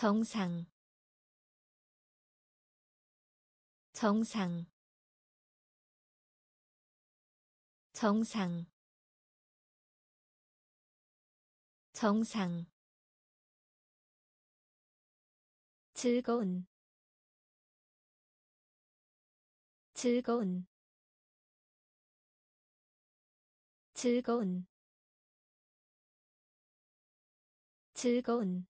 정상 정상 정상 정상. 즐거운 즐거운 즐거운. 즐거운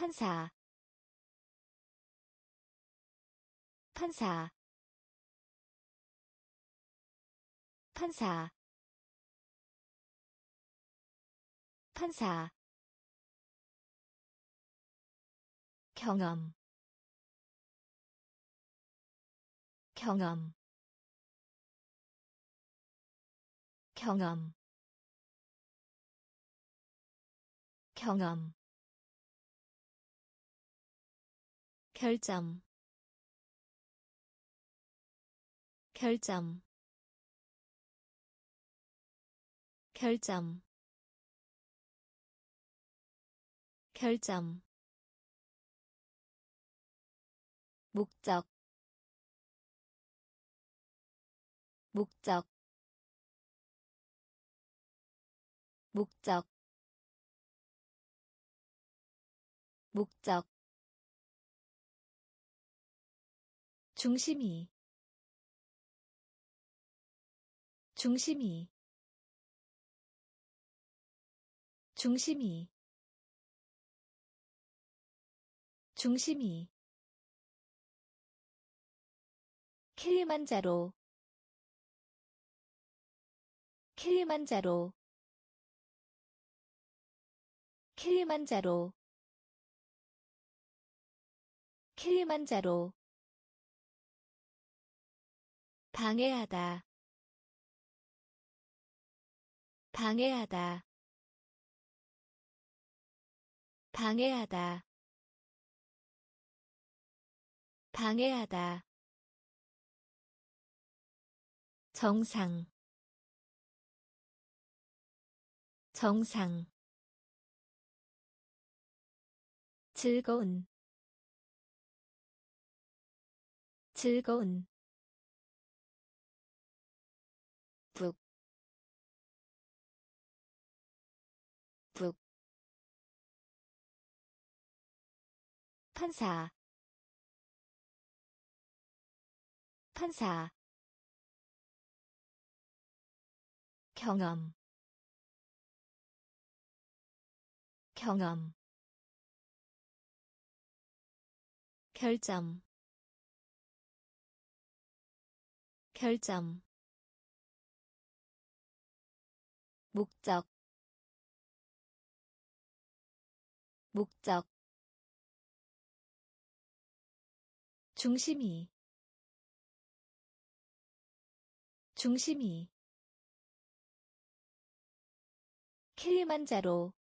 판사. 판사. 판사. 판사. 경험. 경험. 경험. 경험 결점. 결점. 결점. 결점. 목적. 목적. 목적. 목적 중심이 중심이 중심이 중심이. 킬리만자로 킬리만자로 킬리만자로 킬리만자로 방해하다. 방해하다. 방해하다. 방해하다. 정상. 정상. 즐거운. 즐거운 판사. 판사. 경험. 경험. 결점. 결점. 목적. 목적 중심이 중심이 킬리만자로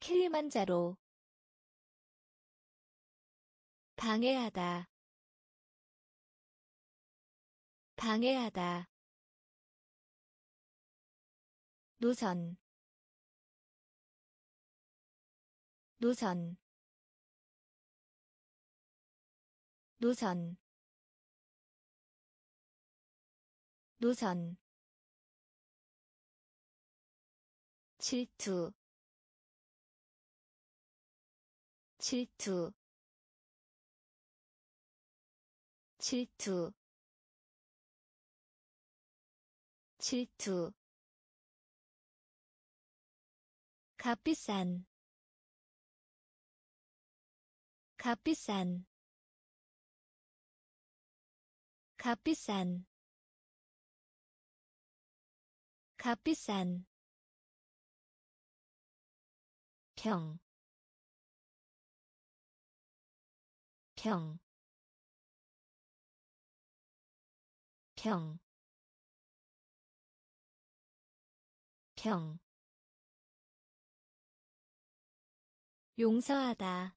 킬리만자로 방해하다 방해하다 노선 노선 노선. 노선. 질투. 질투. 질투. 질투. 값비싼. 값비싼 값비싼. 값비싼. 평, 평, 평, 평. 용서하다.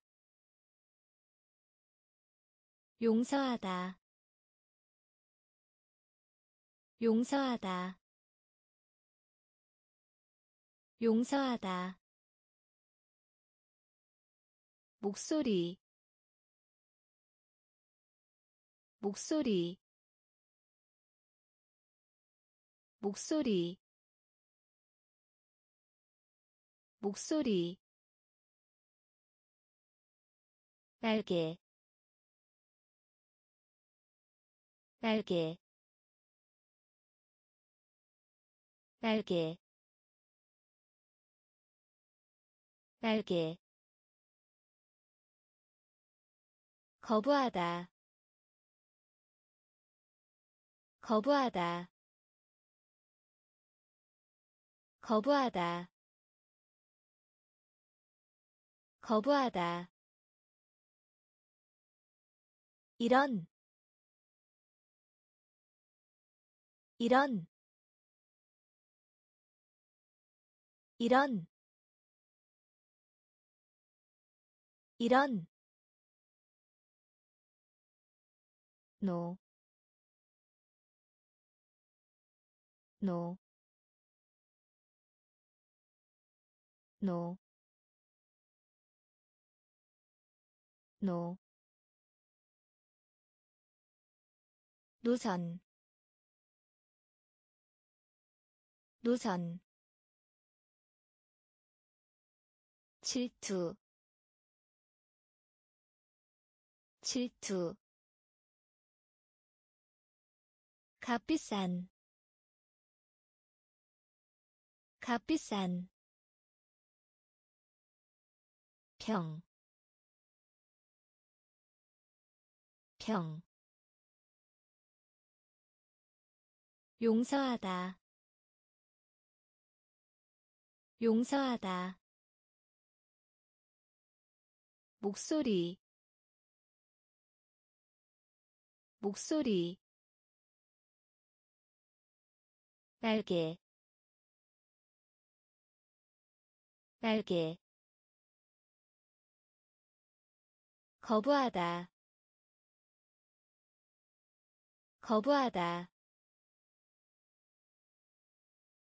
용서하다 용서하다. 용서하다. 목소리. 목소리. 목소리. 목소리. 날개. 날개 날개 날개 거부하다 거부하다 거부하다 거부하다. 이런 이런 이런 이런 노, 노, 노, 노, 노선, 노선, 질투, 질투. 값비싼. 값비싼. 평, 평, 용서하다, 용서하다, 목소리, 목소리, 날개 날개 거부하다 거부하다.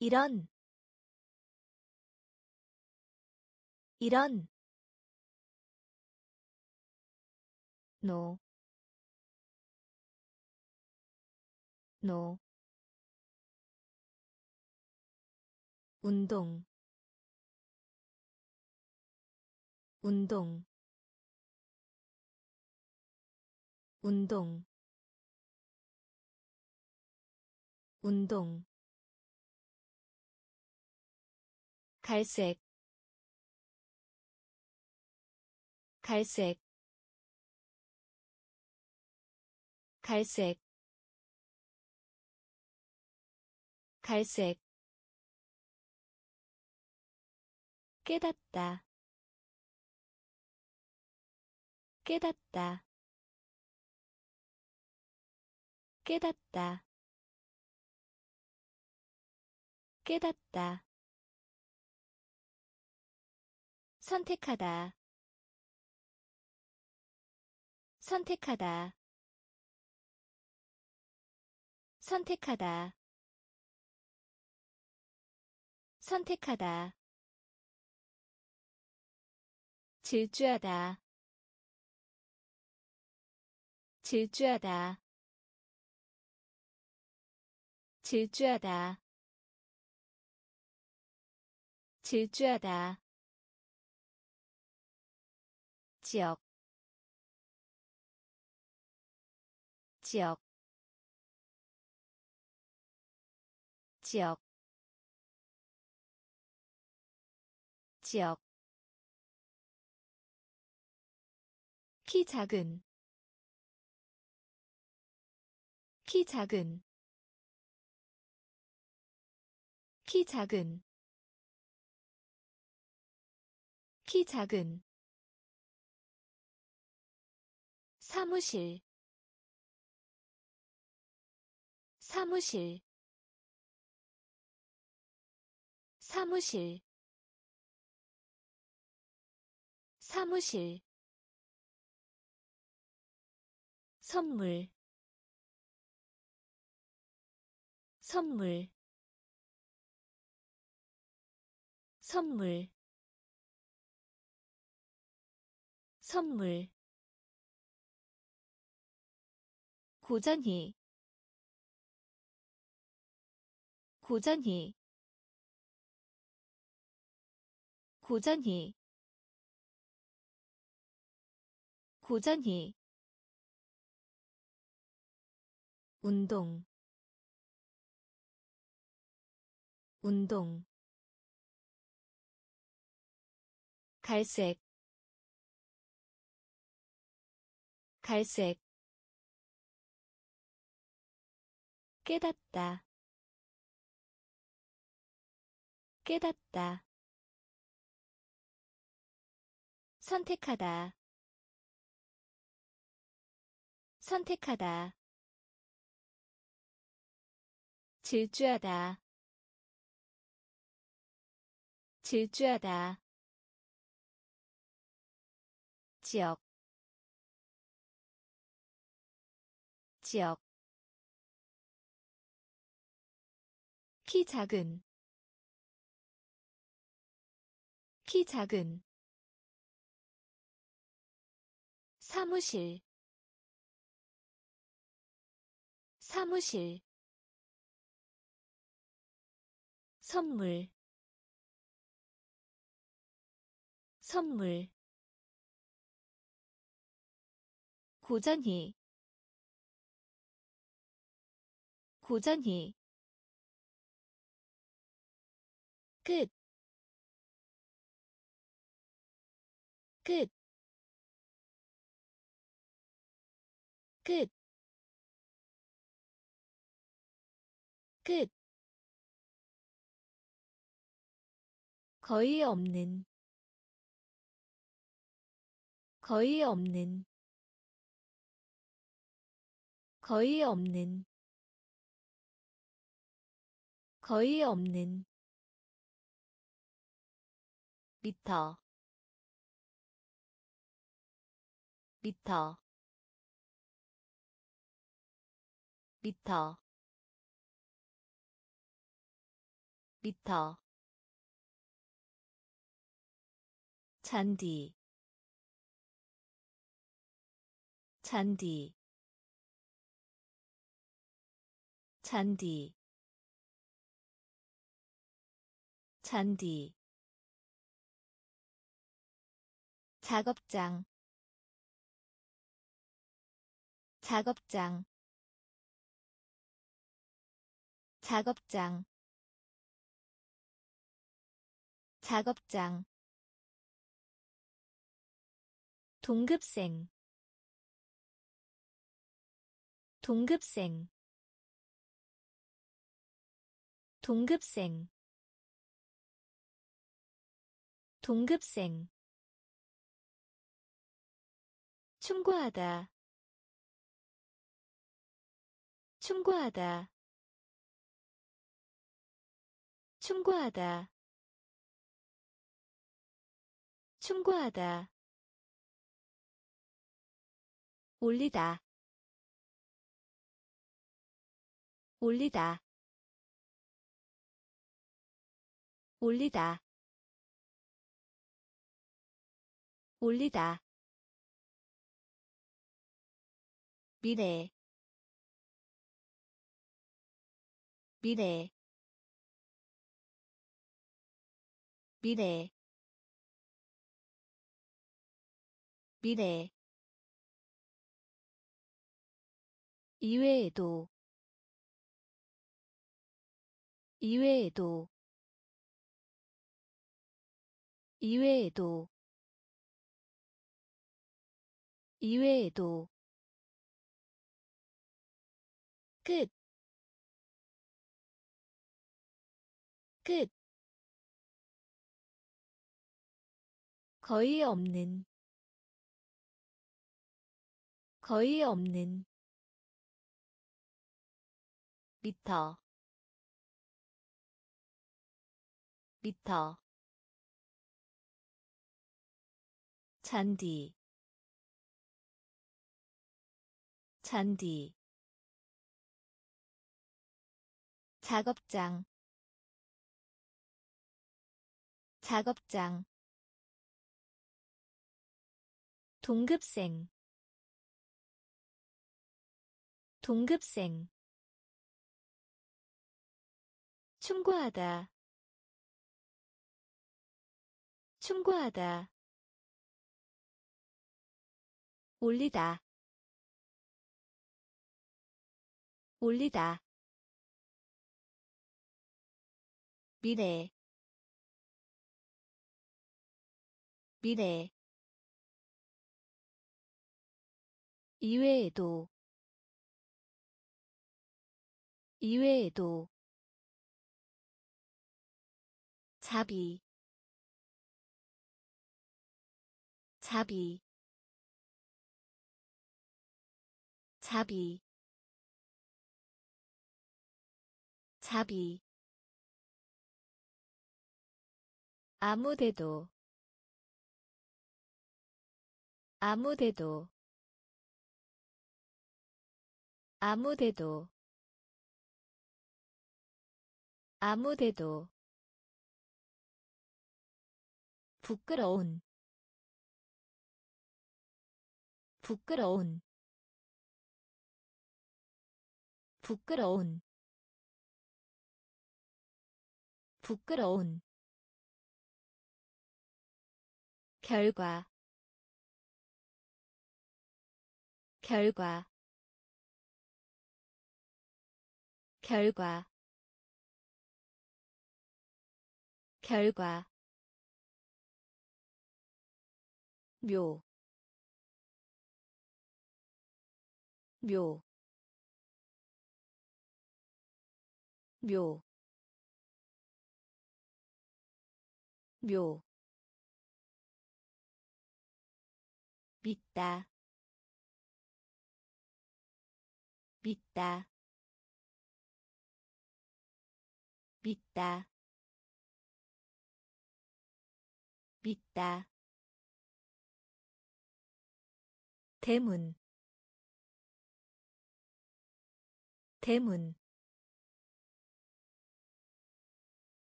이런 이런 노, 노, 운동. 운동. 운동. 운동. 갈색. 갈색 갈색 갈색. 깨닫다 깨닫다. 깨닫다 깨닫다. 선택하다 선택하다 선택하다. 선택하다. 질주하다. 질주하다. 질주하다. 질주하다. 지역. 지역 지역 지역. 키 작은 키 작은. 키 작은. 키 작은. 사무실 사무실 사무실 사무실 선물 선물 선물 선물. 고전히 고전히 고전히 고전히 운동. 운동. 갈색. 갈색. 깨닫다. 깨닫다 선택하다. 선택하다. 질주하다. 질주하다. 지역. 지역. 키 작은. 키 작은 사무실 사무실 선물 선물 고전히 고전히 끝, 끝, 끝, 끝. 거의 없는, 거의 없는, 거의 없는, 거의 없는. 미터. 미터 미터. 미터. 잔디. 잔디. 잔디. 잔디. 작업장. 작업장 작업장. 작업장. 동급생. 동급생. 동급생. 동급생. 충고하다. 충고하다 충고하다. 충고하다. 올리다. 올리다. 올리다. 올리다. 미래. 미래 미래 미래. 이외에도 이외에도 이외에도 이외에도. 끝, 끝. 거의 없는, 거의 없는. 미터, 미터 잔디 잔디 작업장 작업장 동급생 동급생 충고하다 충고하다 올리다 올리다 미래 미래 이외에도 이외에도 자비 자비 자비 자비. 아무데도 아무데도 아무데도 아무데도 부끄러운 부끄러운 부끄러운 부끄러운 결과 결과 결과 결과 묘, 묘, 묘, 묘, 믿다, 믿다, 믿다, 믿다. 대문. 대문.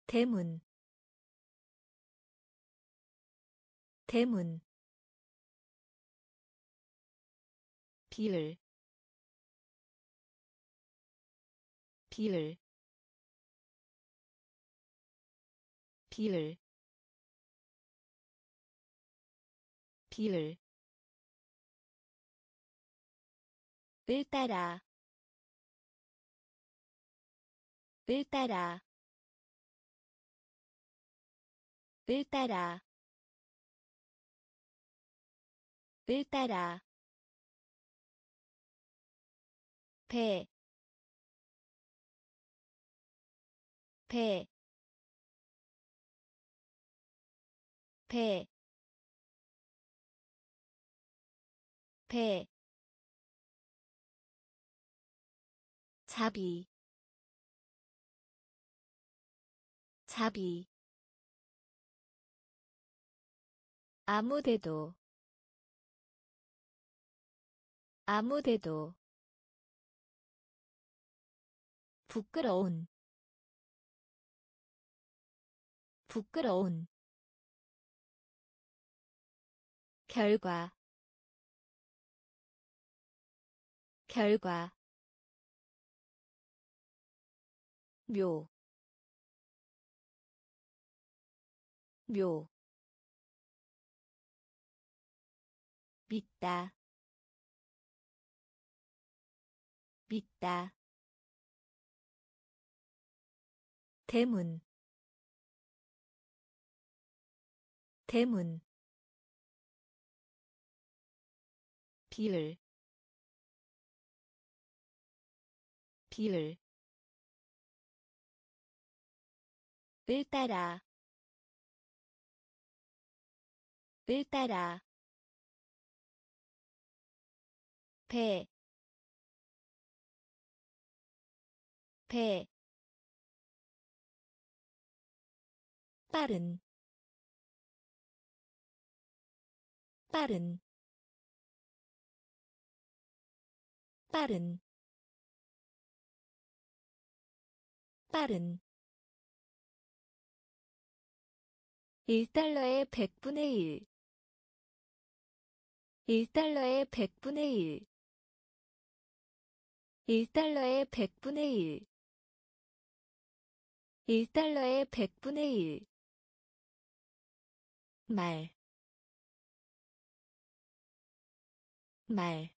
대문. 대문. 비율 비율 비율 비율 을 따라 을 따라 을 따라 을 따라 배, 배, 배, 배, 자비 자비. 아무데도 아무데도 부끄러운 부끄러운 결과 결과 묘, 묘, 믿다, 믿다. 대문, 대문, 비율, 비율, 을 따라 을 따라 배, 배, 빠른 빠른 빠른 빠른. 1달러의 100분의 1 1달러의 100분의 1 1달러의 100분의 1 1달러의 100분의 1 말, 말,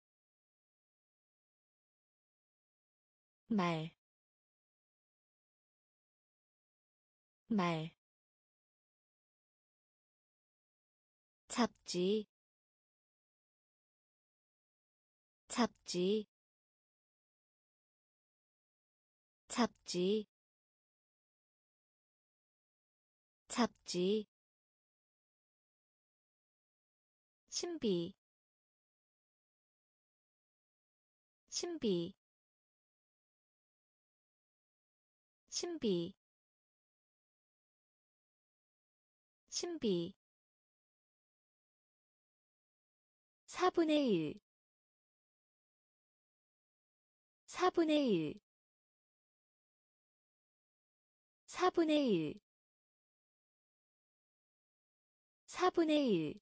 말, 말. 잡지. 잡지. 잡지. 잡지. 신비. 신비 신비 신비. 4분의 1 4분의 1 4분의 1 4분의 1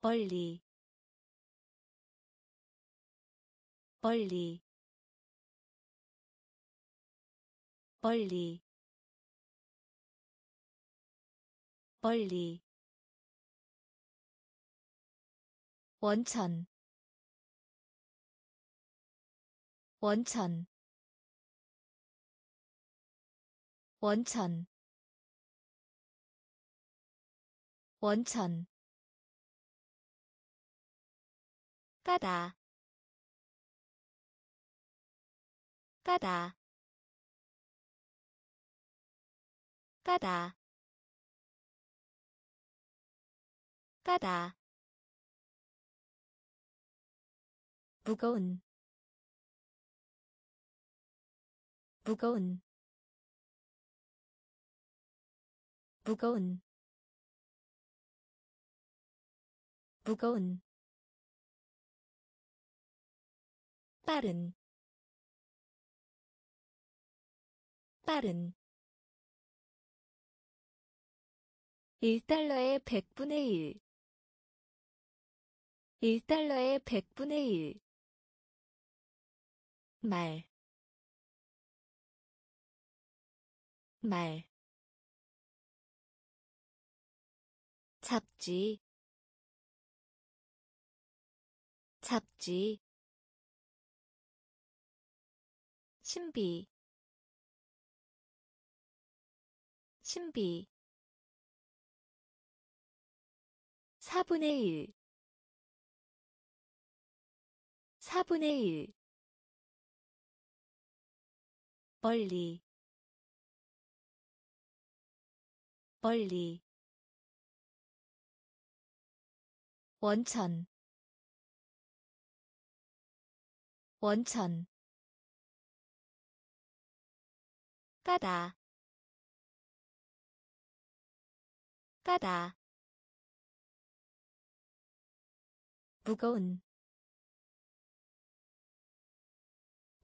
멀리 멀리 멀리 멀리. 원천 원천. 원천. 원천. 까다. 까다 까다. 까다. 무거운. 무거운. 무거운. 무거운. 빠른. 빠른 1달러의 100분의 1 1달러의 100분의 1 말, 말, 잡지, 잡지, 신비, 신비, 4분의 1 4분의 1 멀리. 멀리. 원천. 원천. 까다. 까다 무거운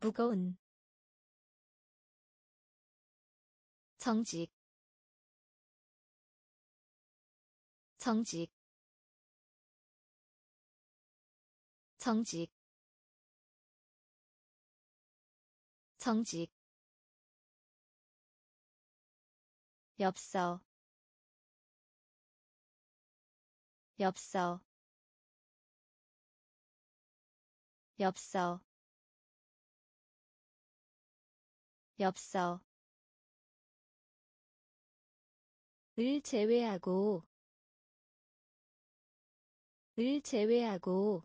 무거운 정직 정직 정직 정직. 엽서 엽서 엽서 엽서. 을 제외하고 을 제외하고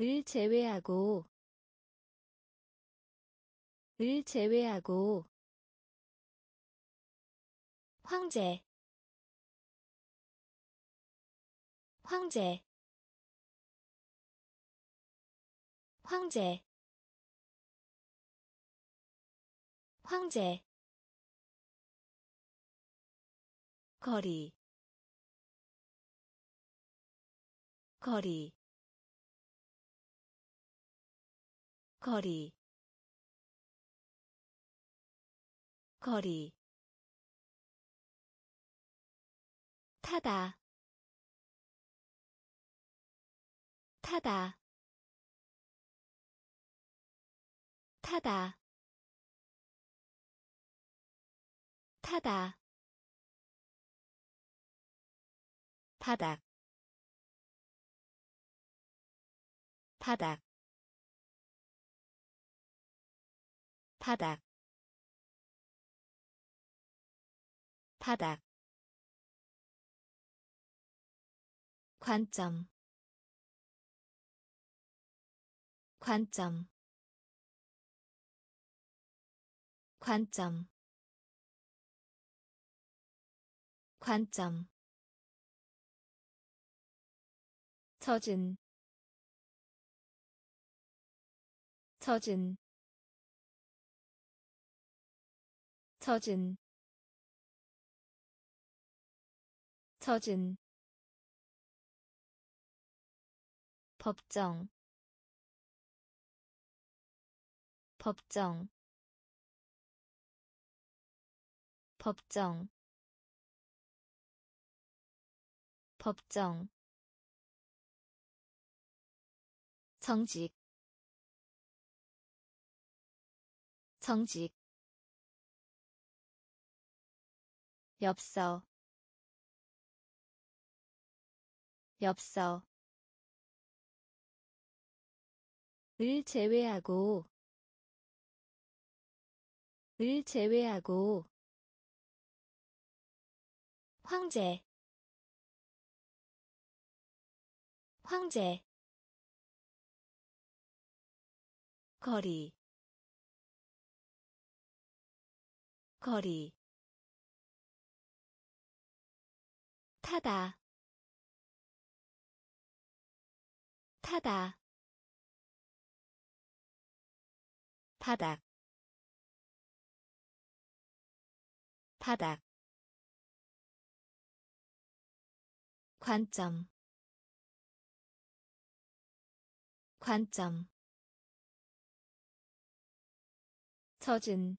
을 제외하고 을 제외하고. 황제 황제 황제. 황제. 거리. 거리. 거리. 거리. 타다. 타다 타다. 타다. 바닥. 바닥. 바닥. 바닥. 관점. 관점 관점. 관점. 젖은 젖은 젖은 젖은 법정. 법정 법정 법정 정직 정직 엽서 엽서 을 제외하고 을 제외하고 황제. 황제. 거리. 거리. 타다. 타다. 바닥. 바닥 관점. 관점. 젖은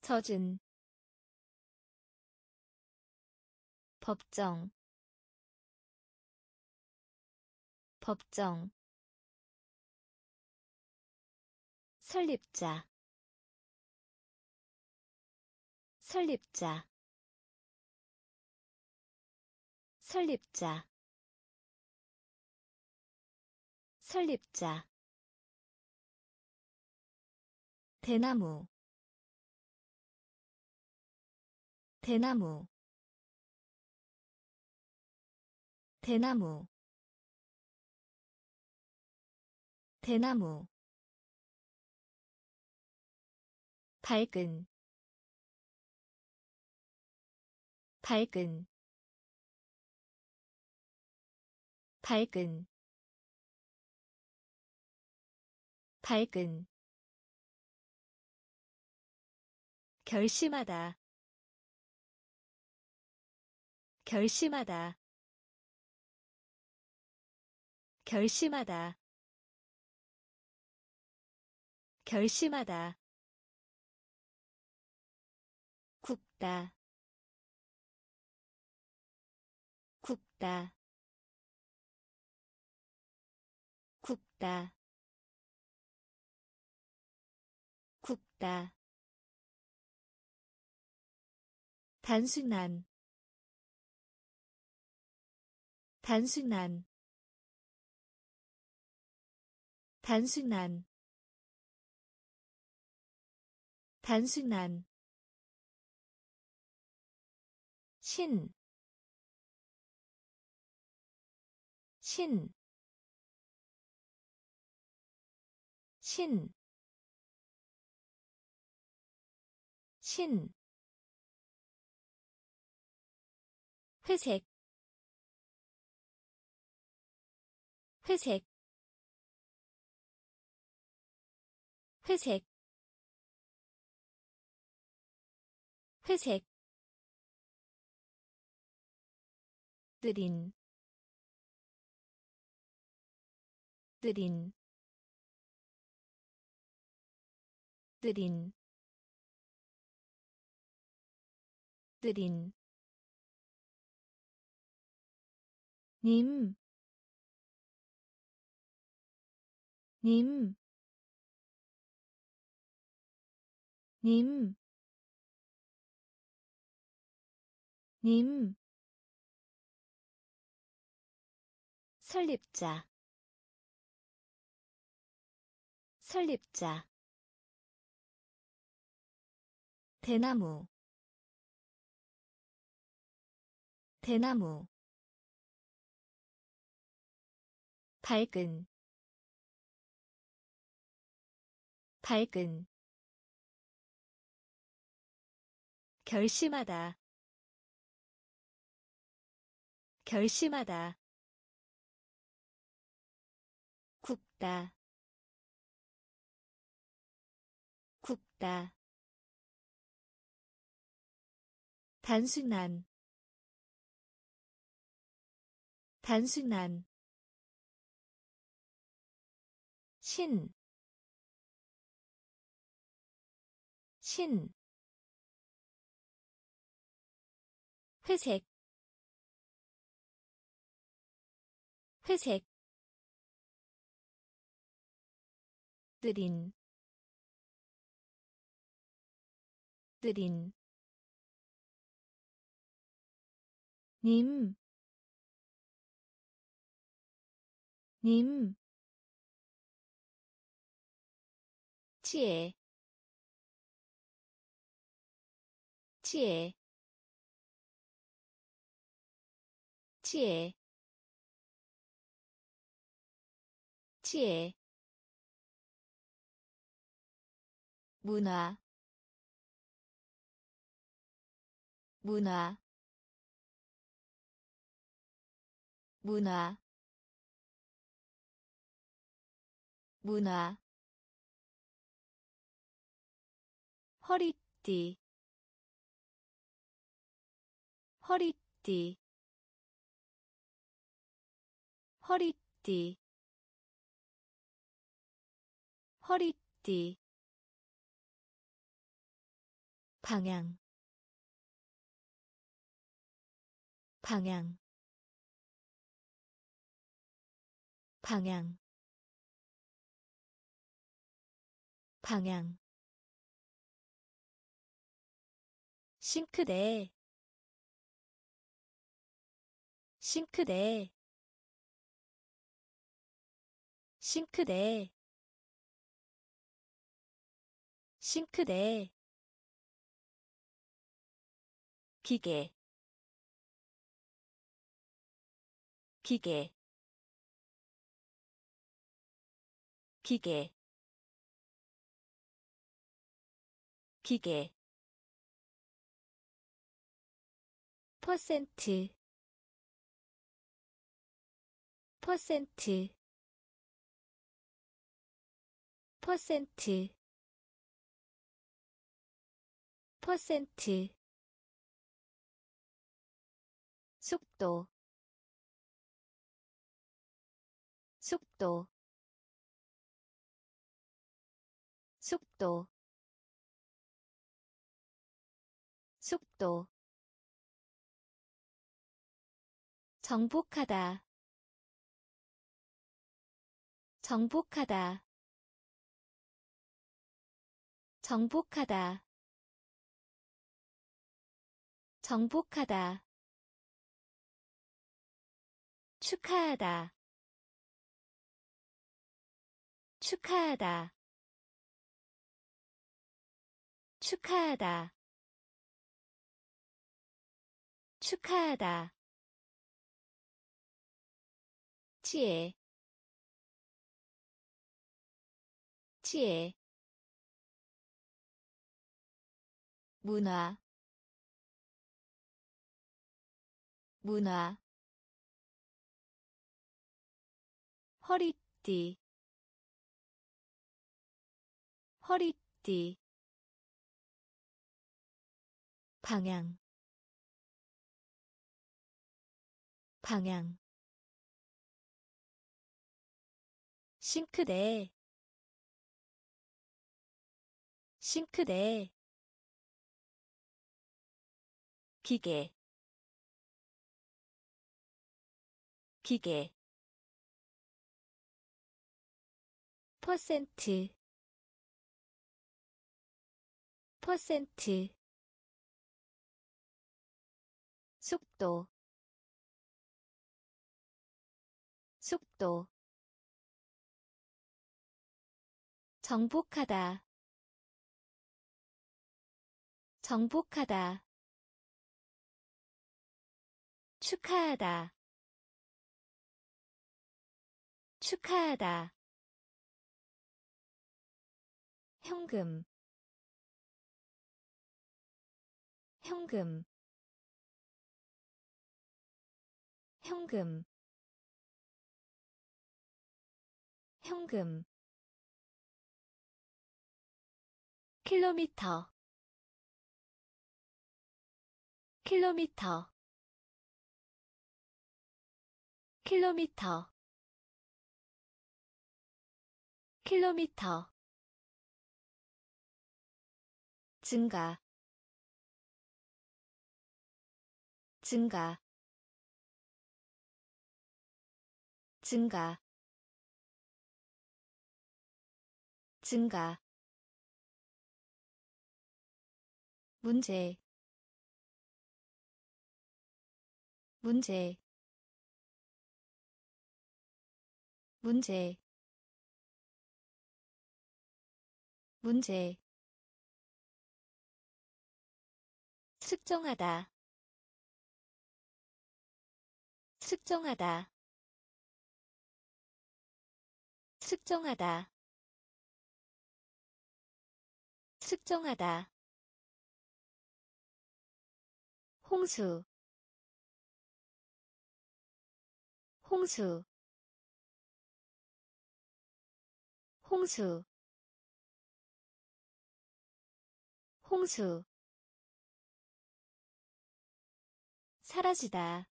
젖은 법정. 법정. 설립자. 설립자 설립자. 설립자. 대나무. 대나무. 대나무. 대나무. 밝은. 밝은 밝은 밝은 결심하다 결심하다 결심하다 결심하다. 굽다 굽다 굽다. 굽다. 단순한. 단순한. 단순한. 단순한. 신, 신, 신, 신, 회색, 회색, 회색 회색. 느린 느린 느린 느린 님, 님, 님, 님, 설립자, 설립자, 대나무, 대나무, 밝은 밝은 결심하다 결심하다 굽다 굽다 단순한 단순한 신, 신, 회색, 회색, 느린, 느린, 님, 님, 지혜 지혜 지혜 지혜 문화. 문화 문화 문화 허리띠 허리띠 허리띠 허리띠 방향 방향 방향. 방향. 싱크대. 싱크대. 싱크대. 싱크대. 기계. 기계 기계 기계 퍼센트 퍼센트 퍼센트 퍼센트. 속도 속도 속도 속도. 정복하다 정복하다. 정복하다 정복하다. 축하하다 축하하다 축하하다. 축하하다. 지혜 지혜 문화. 문화. 허리띠. 허리띠 방향. 방향. 싱크대. 싱크대. 기계. 기계. 퍼센트. 퍼센트 속도 속도. 정복하다 정복하다. 축하하다 축하하다. 현금 현금 현금 현금 킬로미터 킬로미터 킬로미터 킬로미터. 증가 증가 증가 증가. 문제 문제. 문제 문제. 측정하다 측정하다 측정하다. 측정하다. 홍수. 홍수. 홍수. 홍수. 사라지다.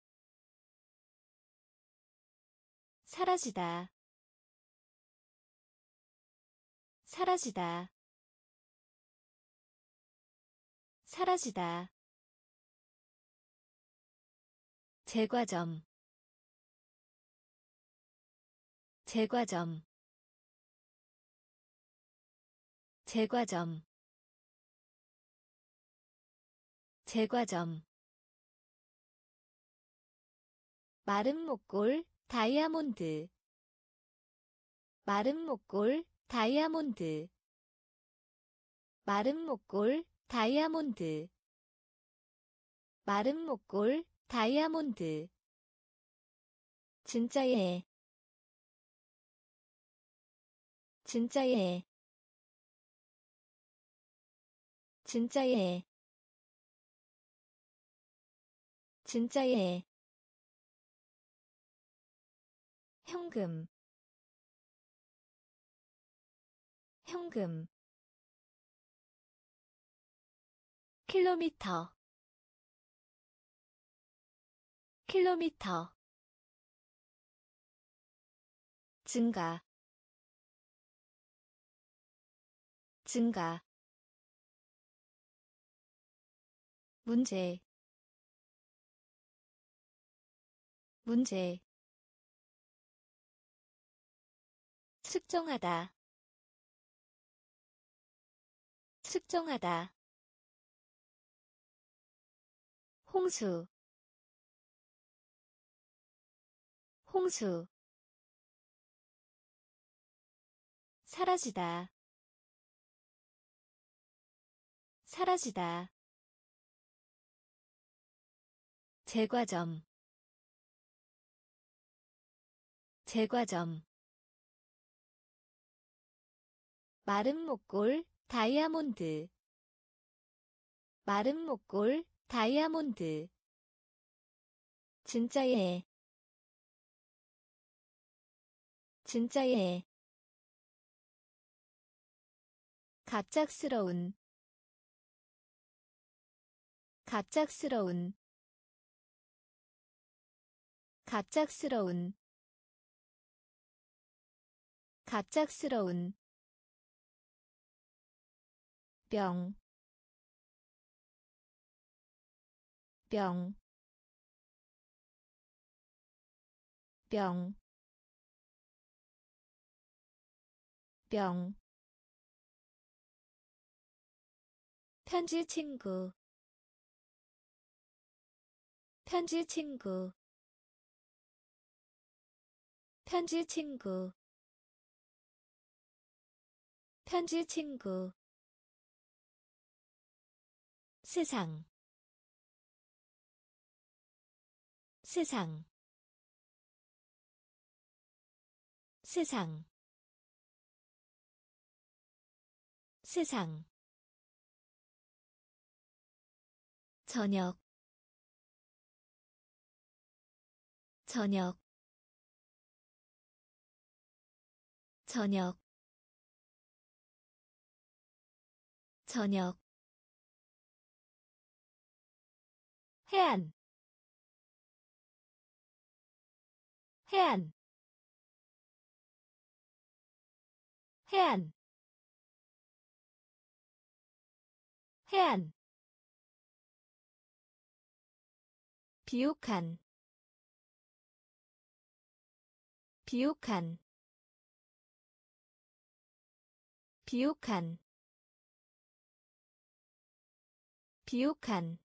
사라지다 사라지다. 사라지다. 제과점. 제과점. 제과점. 제과점. 마른 목골 다이아몬드. 마른 목골 다이아몬드 마른 목골 다이아몬드 마른 목골 다이아몬드. 진짜예 진짜예 진짜예 진짜예 현금 현금 킬로미터 킬로미터 증가 증가. 문제 문제. 측정하다 측정하다. 홍수. 홍수. 사라지다. 사라지다. 제과점. 제과점. 마른 목골 다이아몬드 마른 목골 다이아몬드 진짜예 진짜예 갑작스러운 갑작스러운 갑작스러운 갑작스러운 병, 병, 병, 병, 편지 친구, 편지 친구, 편지 친구, 편지 친구 세상. 세상. 세상. 세상. 저녁. 저녁. 저녁. 저녁 해안 해안 해안 해안. 비옥한 비옥한 비옥한. 비옥한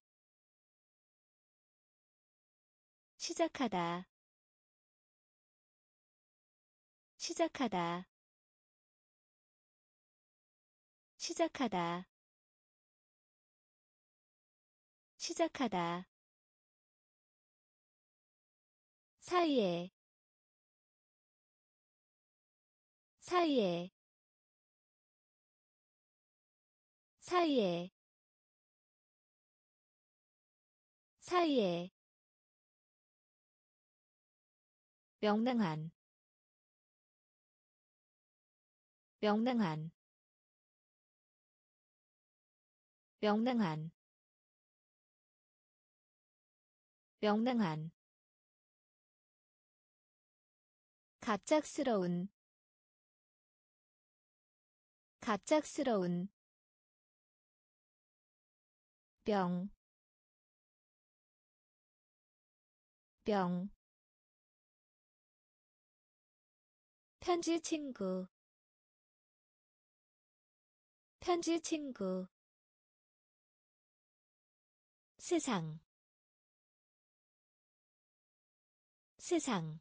시작하다. 시작하다. 시작하다. 시작하다. 사이에. 사이에. 사이에. 사이에 명랑한 명랑한 명랑한 명랑한. 갑작스러운 갑작스러운. 병, 병, 편지 친구. 편지 친구. 세상. 세상.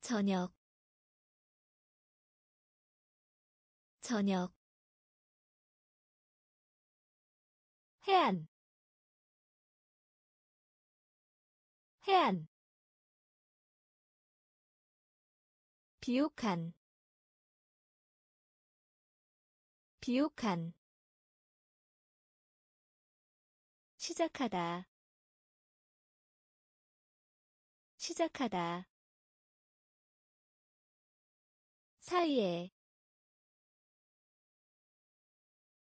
저녁. 저녁. 해안. 해안 비옥한 비옥한 시작하다 시작하다 사이에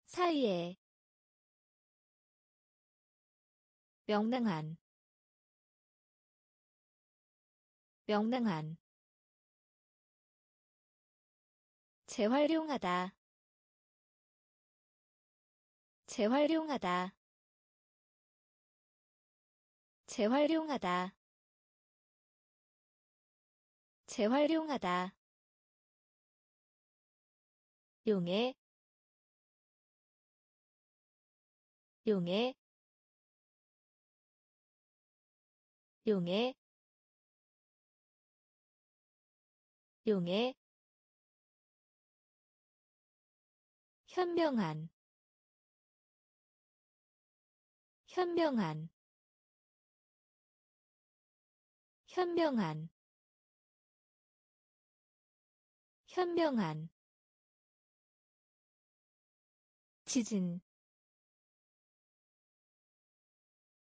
사이에 명랑한 명랑한 재활용하다. 재활용하다. 재활용하다. 재활용하다. 용해. 용해. 용해. 용해 현명한 현명한 현명한 현명한. 지진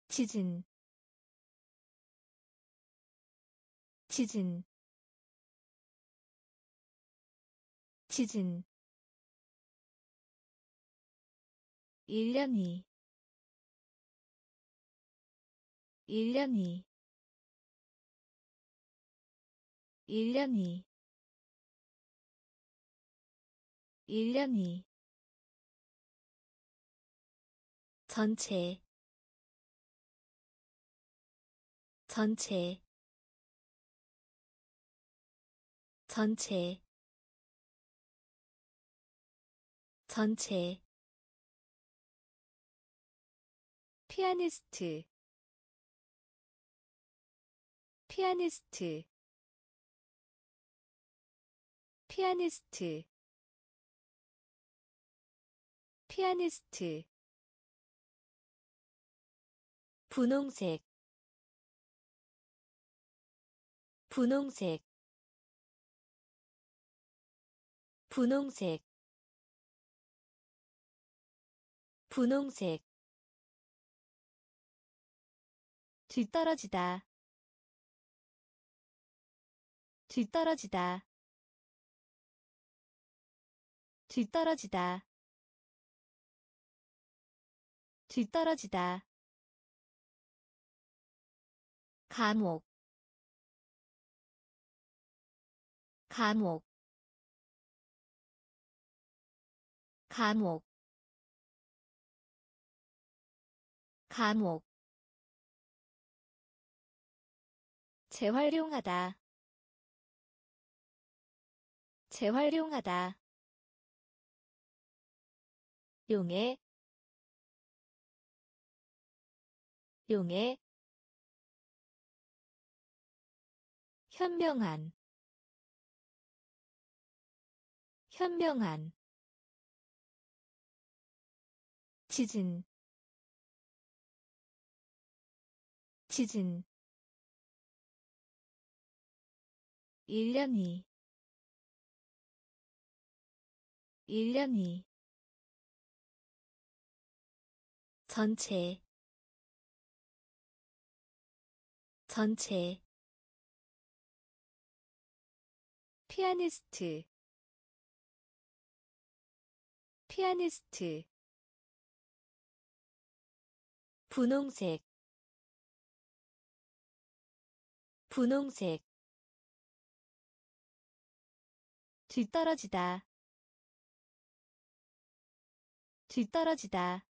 지진. 지진 지진 1년이. 1년이. 1년이. 1년이. 전체. 전체. 전체. 전체 피아니스트 피아니스트 피아니스트 피아니스트. 분홍색 분홍색 분홍색 분홍색 뒤떨어지다. 뒤떨어지다. 뒤떨어지다. 뒤떨어지다. 감옥. 감옥. 감옥. 감옥 재활용하다. 재활용하다. 용해. 용해. 현명한. 현명한. 지진. 지진 1년이. 1년이. 전체. 전체. 피아니스트. 피아니스트. 분홍색. 분홍색 뒤떨어지다. 뒤떨어지다.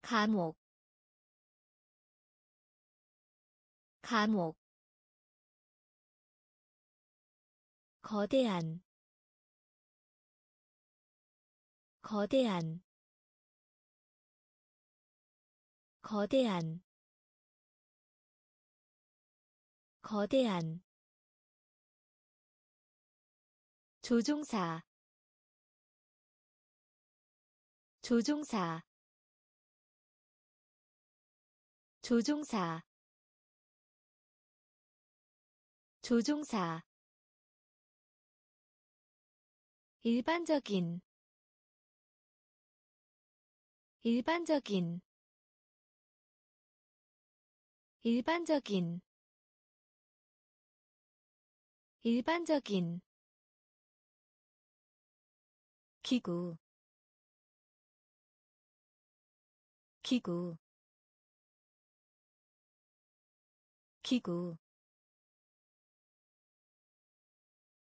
감옥. 감옥. 거대한. 거대한. 거대한. 거대한 조종사 조종사 조종사 조종사. 일반적인 일반적인 일반적인 일반적인 기구 기구 기구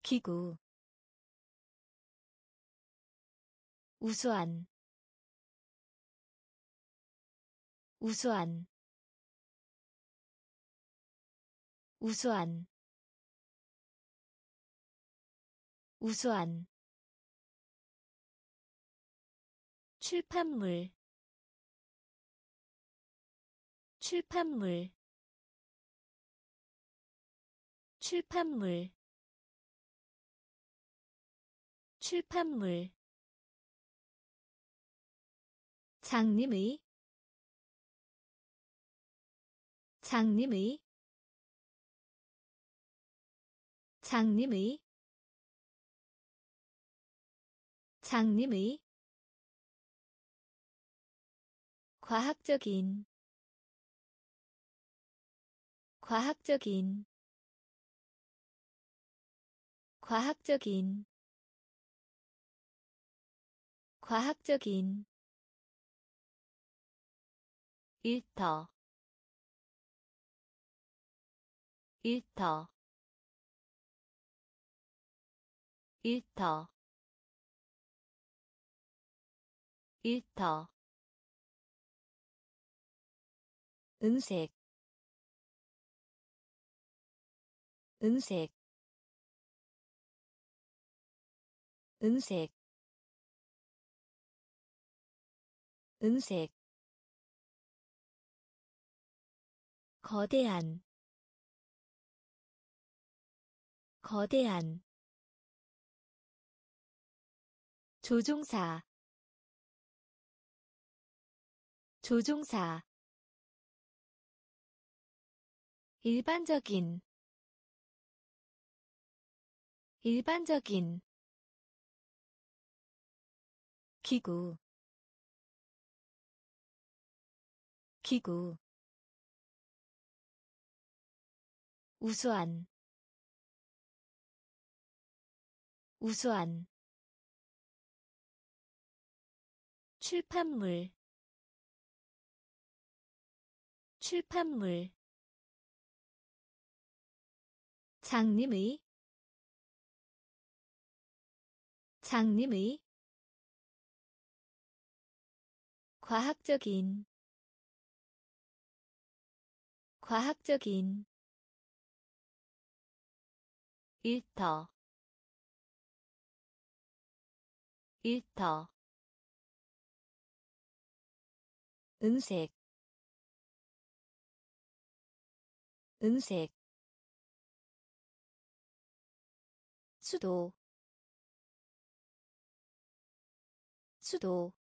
기구. 우수한 우수한 우수한 우수한 출판물. 출판물. 출판물. 출판물. 장님의. 장님의. 장님의. 장님의 과학적인 과학적인 과학적인 과학적인. 일터 일터 일터 일터 은색 은색 은색 은색. 거대한 거대한. 조종사 조종사 일반적인 일반적인 기구 기구 우수한 우수한 출판물 출판물 장님의 장님의 과학적인 과학적인 일터 일터 은색 은색 수도 수도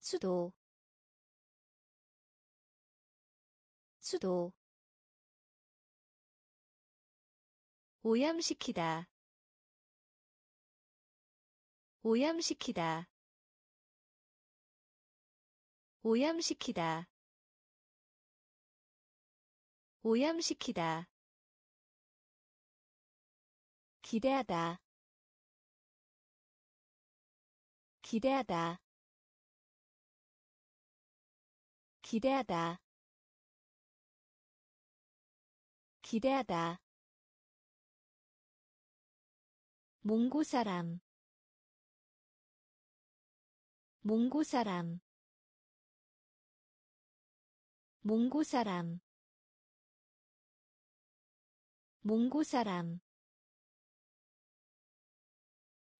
수도 수도. 오염시키다 오염시키다 오염시키다 오염시키다 기대하다. 기대하다. 기대하다. 기대하다. 몽고 사람. 몽고 사람. 몽고 사람. 몽고 사람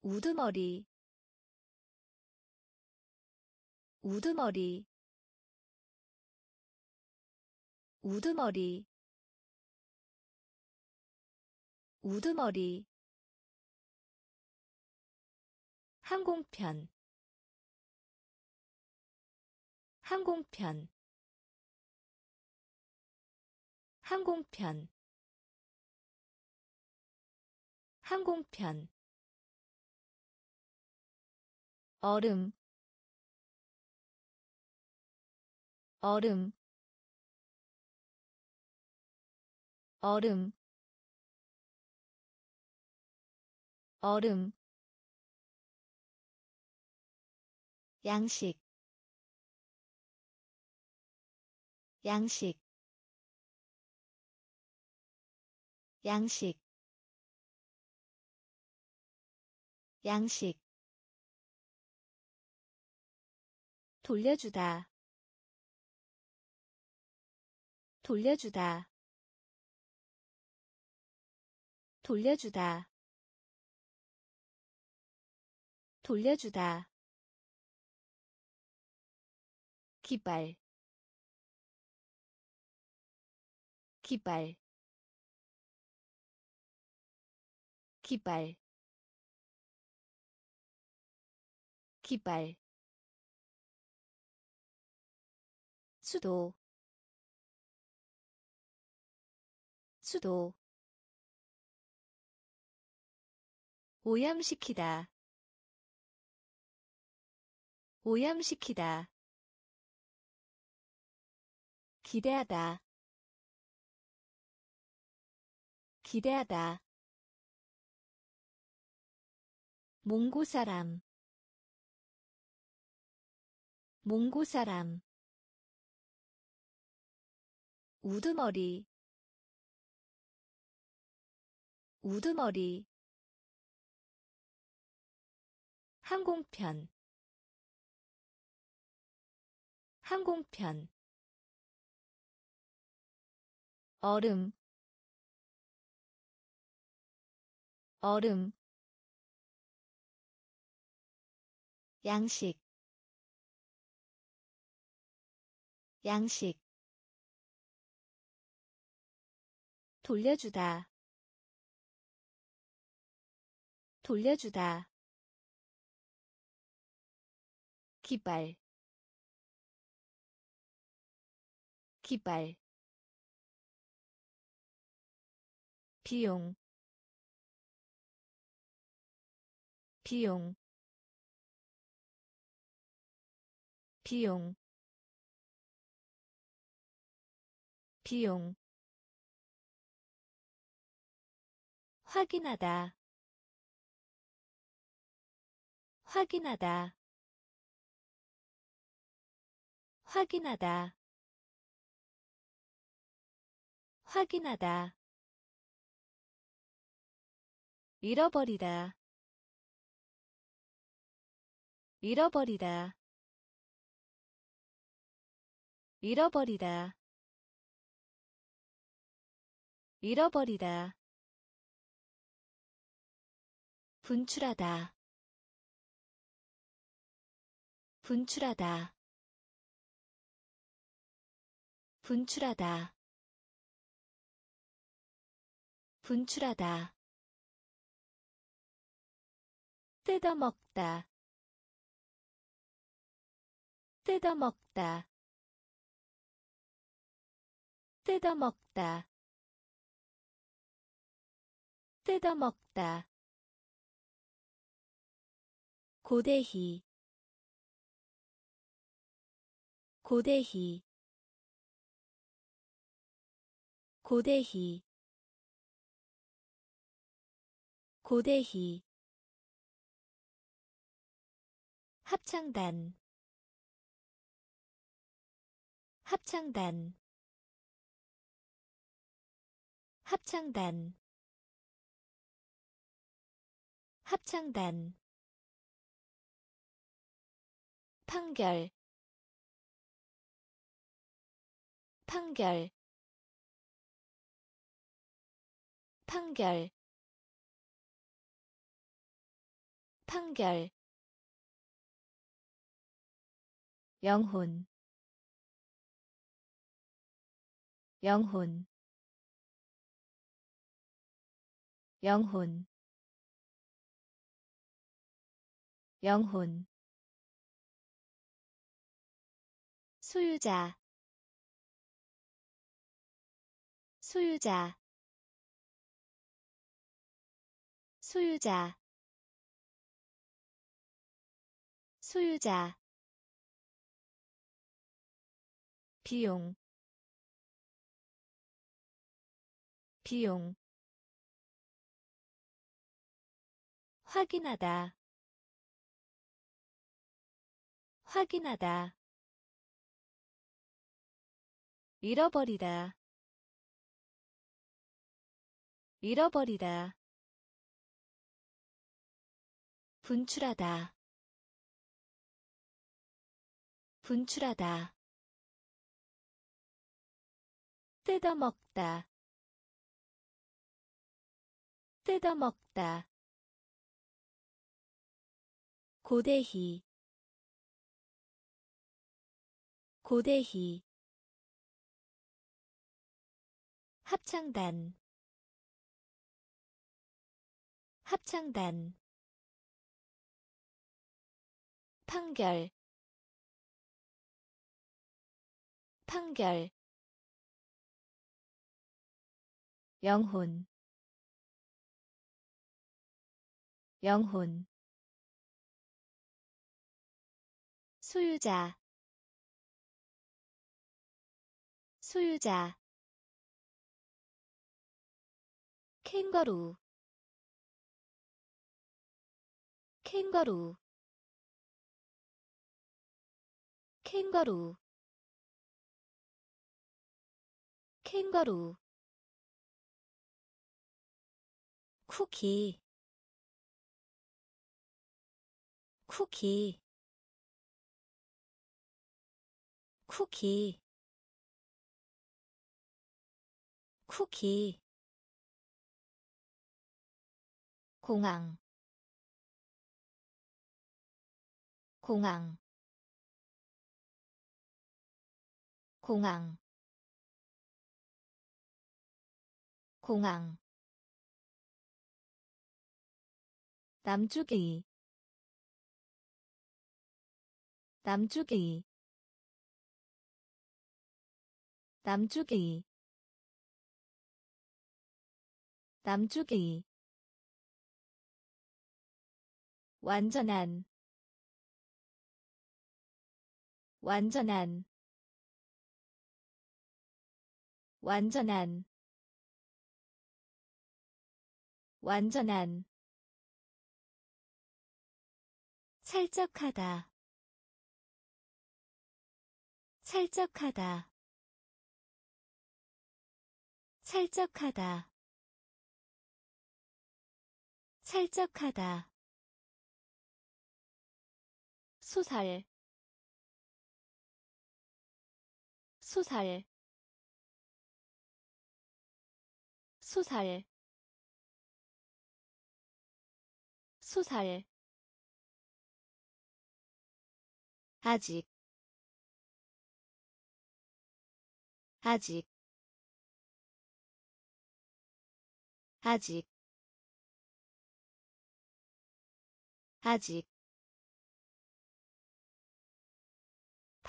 우두머리 우두머리 우두머리 우두머리. 항공편 항공편 항공편 항공편 얼음 얼음 얼음 얼음. 양식 양식 양식 양식 돌려주다. 돌려주다. 돌려주다. 돌려주다. 기발. 기발. 기발. 기발 수도 수도 오염시키다 오염시키다 기대하다 기대하다. 몽고 사람 몽고 사람 우두머리 우두머리 항공편 항공편 얼음 얼음 양식 양식 돌려주다. 돌려주다. 기발. 기발. 비용. 비용. 비용. 비용 확인하다. 확인하다. 확인하다. 확인하다. 잃어버리다. 잃어버리다. 잃어버리다. 잃어버리다 분출하다. 분출하다. 분출하다. 분출하다. 뜯어먹다. 뜯어먹다. 뜯어먹다. 뜯어먹다 고대희 고대희 고대희 고대희 합창단 합창단 합창단 합창단 판결. 판결. 판결. 판결. 영혼. 영혼. 영혼. 영혼 소유자 소유자 소유자 소유자. 비용 비용. 확인하다 확인하다 잃어버리다. 잃어버리다. 분출하다. 분출하다. 뜯어먹다. 뜯어먹다. 고대희 고대희 합창단. 합창단. 판결. 판결. 영혼. 영혼. 소유자. 소유자 캥거루. 캥거루. 캥거루. 캥거루. 쿠키. 쿠키. 쿠키. 쿠키 공항. 공항. 공항. 공항. 남쪽이. 남쪽이. 남쪽이. 남쪽이 완전한 완전한 완전한 완전한. 살짝하다 살짝하다 살짝하다 살짝하다 소살 소살 소살 소살 아직. 아직. 아직. 아직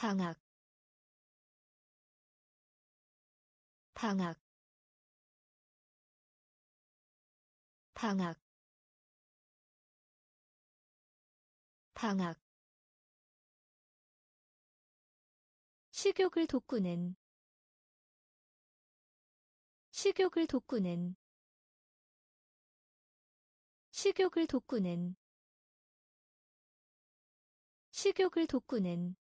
방학 방학 방학 방학. 식욕을 돋구는 식욕을 돋구는 식욕을 돋구는 식욕을 돋구는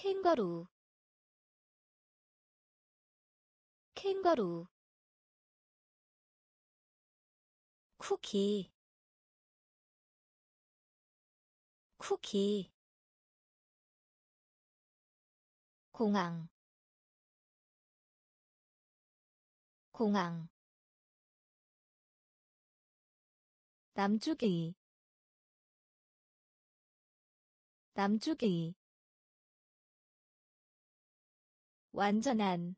캥거루. 캥거루. 쿠키. 쿠키. 공항. 공항. 남쪽이 남쪽이 완전한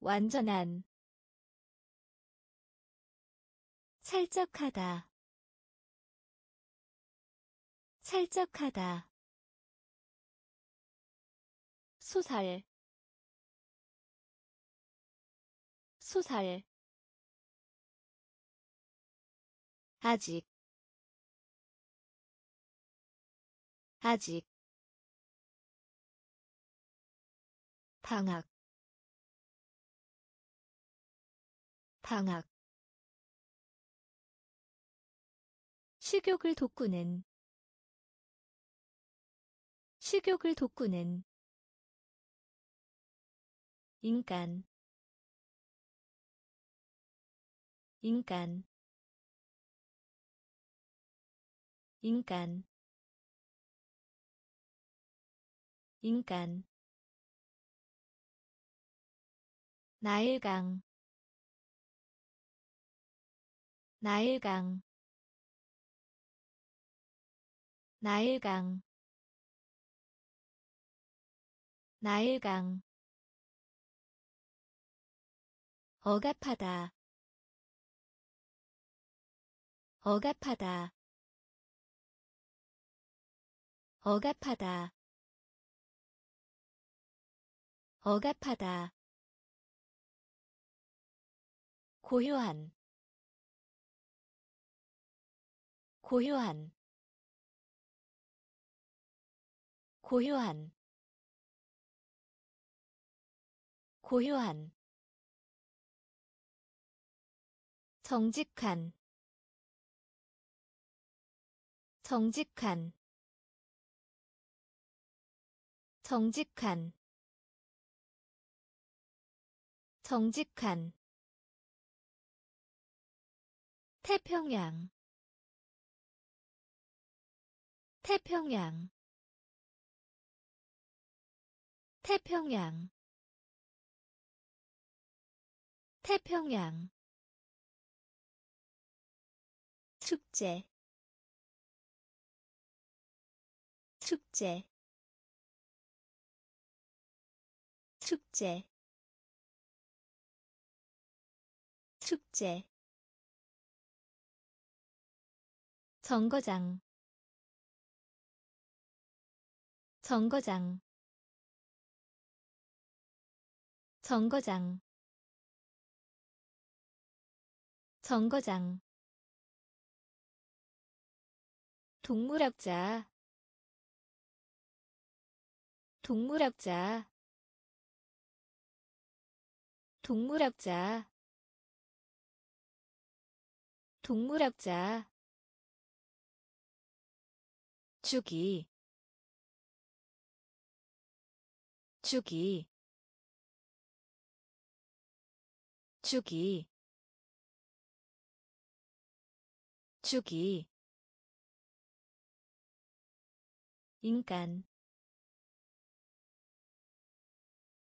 완전한 살짝하다 살짝하다 소살 소살 아직 아직 방학. 방학. 식욕을 돋구는. 식욕을 돋구는. 인간. 인간. 인간. 인간 나일강 나일강 나일강 나일강. 억압하다 억압하다 억압하다 억압하다 고요한 고요한 고요한 고요한. 정직한 정직한. 정직한 정직한 태평양. 태평양. 태평양. 태평양. 축제. 축제. 축제. 축제 정거장. 정거장. 정거장. 정거장. 동물학자. 동물학자. 동물학자. 동물학자 주기 주기 주기 주기 인간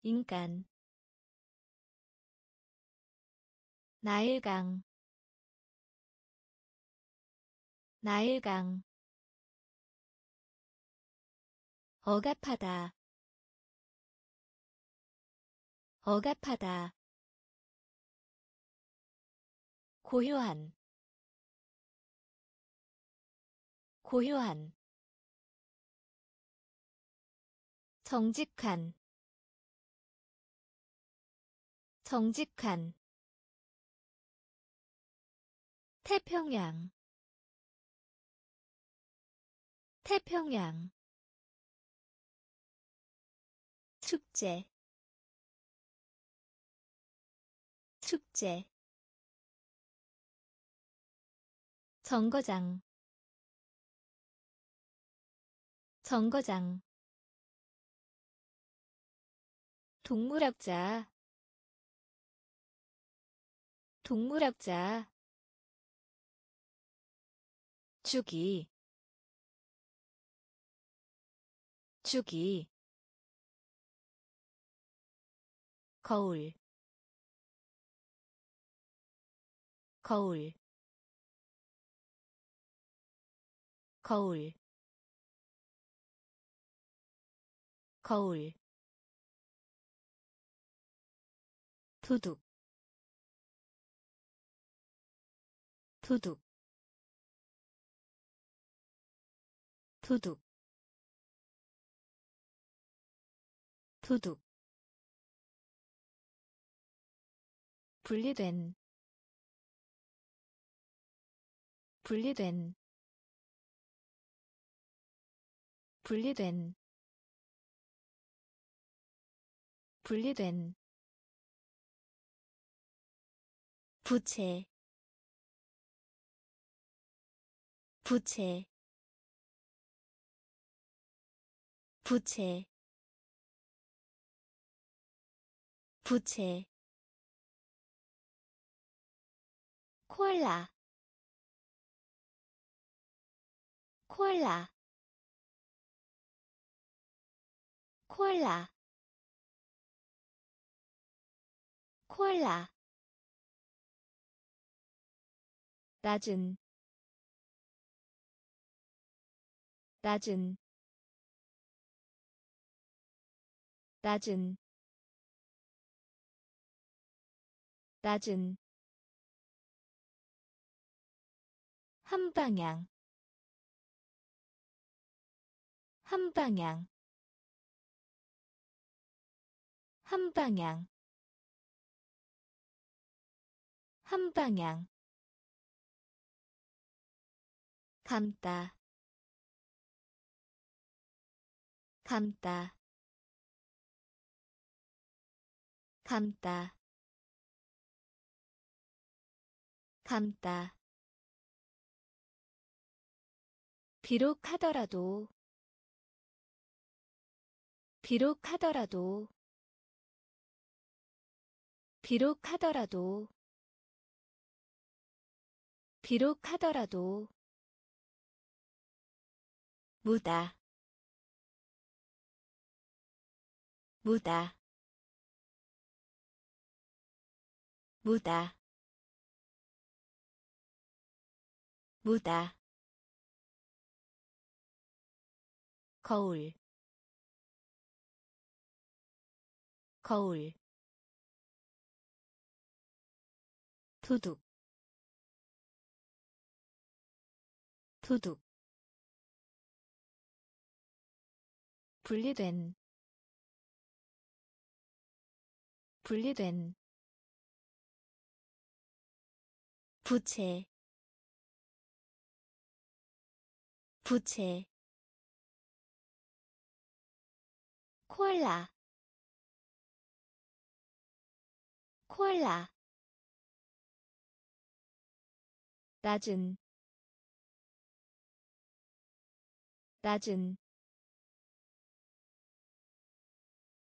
인간. 나일강 나일강 억압하다. 억압하다. 고요한. 고요한. 정직한. 정직한. 태평양. 태평양 축제. 축제. 정거장. 정거장. 동물학자. 동물학자. 주기. 주기 거울 거울 거울 거울. 도둑 도둑. 도둑 도둑 분리된 분리된 분리된 분리된. 부채 부채 부채 부채 콜라. 콜라. 콜라. 콜라. 낮은. 낮은. 낮은. 낮은 한 방향. 한 방향. 한 방향. 한 방향. 감다. 감다. 감다. 감다 비록 하더라도 비록 하더라도 비록 하더라도 비록 하더라도 무다 무다 무다 무다 거울 거울 도둑 도둑 분리된 분리된 부채 부채 코알라. 코알라. 낮은. 낮은.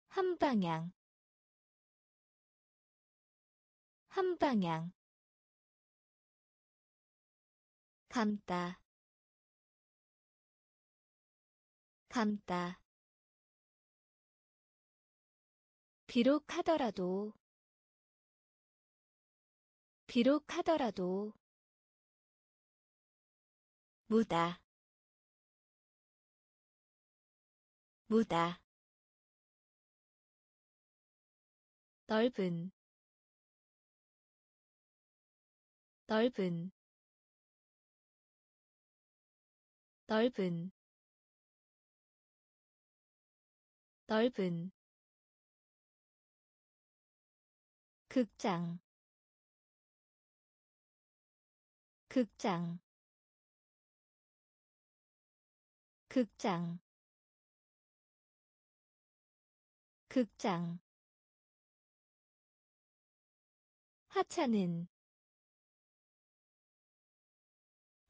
한 방향. 한 방향. 감다. 감다 비록 하더라도 비록 하더라도 무다 무다 넓은 넓은 넓은 넓은 극장 극장 극장 극장. 하찮은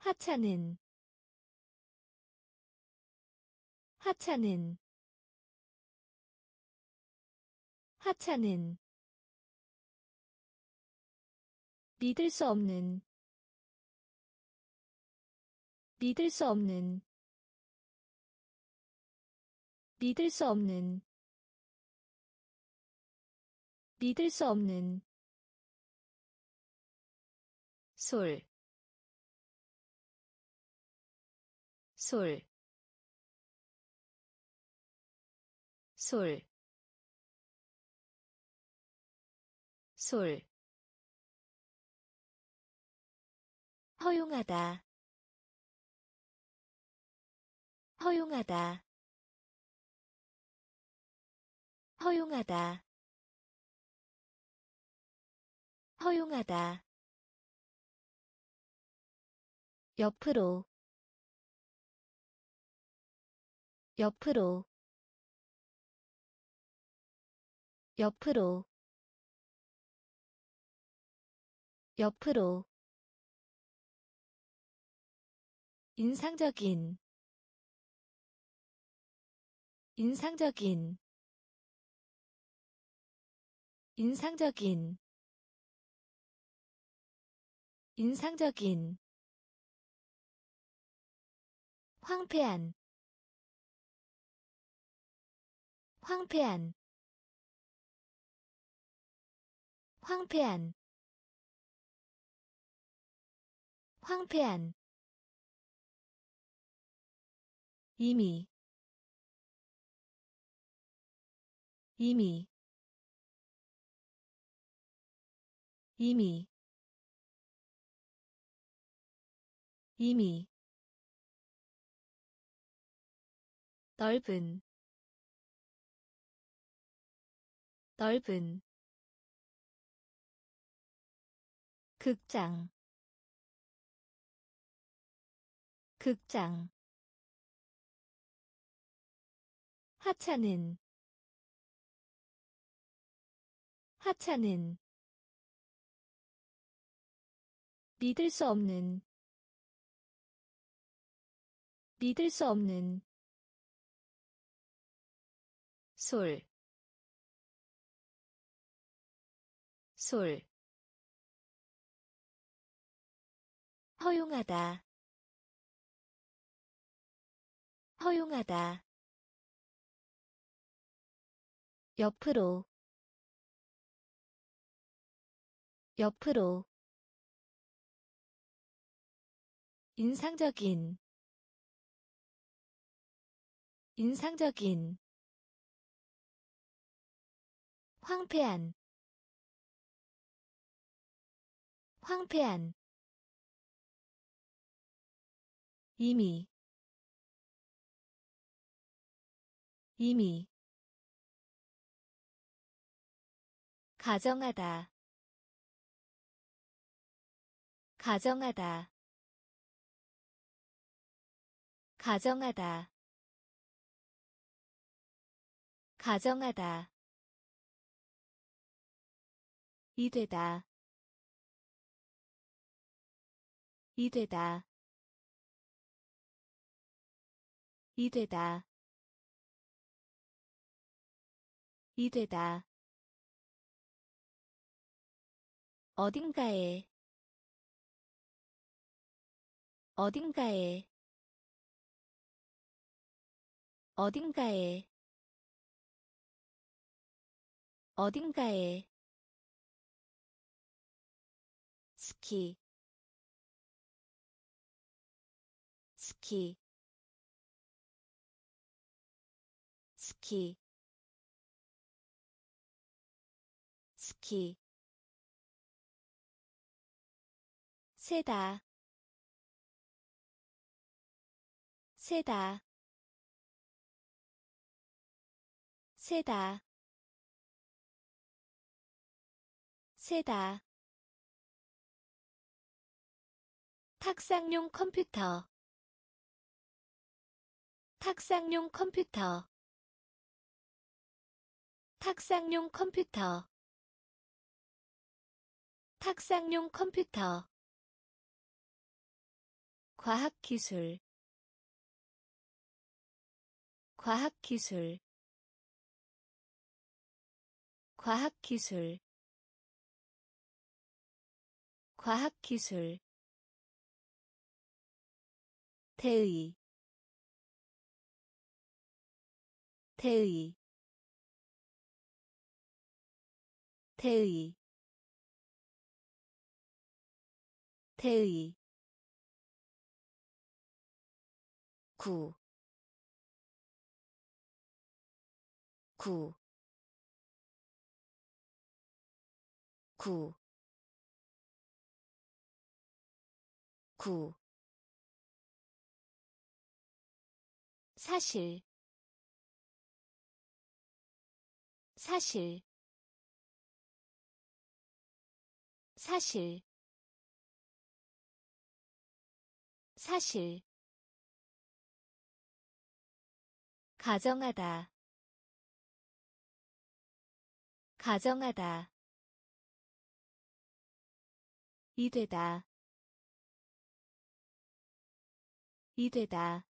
하찮은 하찮은 하찮은 믿을 수 없는 믿을 수 없는 믿을 수 없는 믿을 수 없는 솔, 솔, 솔, 솔. 허용하다, 허용하다, 허용하다, 허용하다. 옆으로. 옆으로. 옆으로. 옆으로 인상적인 인상적인 인상적인 인상적인 황폐한 황폐한 황폐한 황폐한 이미 이미 이미 이미. 넓은 넓은. 극장 극장 하찮은 하찮은 믿을 수 없는 믿을 수 없는 솔, 솔, 허용하다, 허용하다, 옆으로, 옆으로, 인상적인 인상적인. 황폐한 황폐한. 이미 이미 가정하다. 가정하다. 가정하다. 가정하다. 이되다. 이되다. 이되다. 이되다 어딘가에 어딘가에 어딘가에 어딘가에. 스키 스키 스키 스키 세다. 세다. 세다. 세다. 탁상용 컴퓨터. 탁상용 컴퓨터. 탁상용 컴퓨터. 탁상용 컴퓨터 과학기술 과학기술 과학기술 과학기술 태의 태의 태의 태의 구, 구, 구, 구. 사실. 사실. 사실. 사실 가정하다. 가정하다. 이되다. 이되다.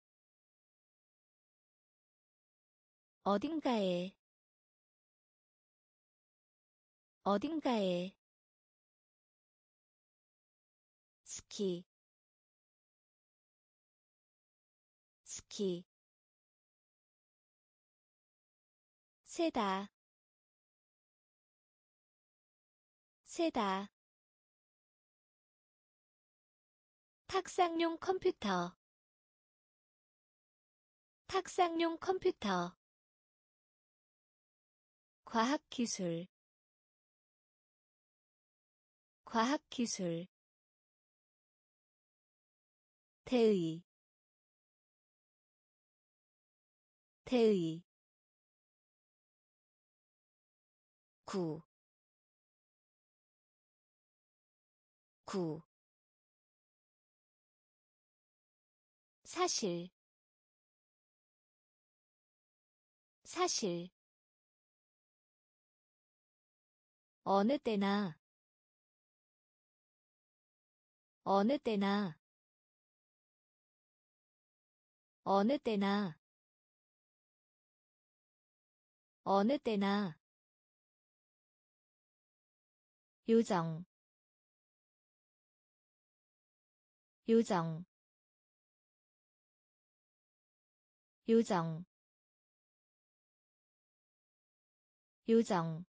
어딘가에. 어딘가에. 스키. 스키 세다. 세다. 탁상용 컴퓨터. 탁상용 컴퓨터. 과학기술. 과학기술. 태의. 태의 구, 구, 사실, 사실, 어느 때나. 어느 때나. 어느 때나. 어느 때나 요정 요정 요정 요정.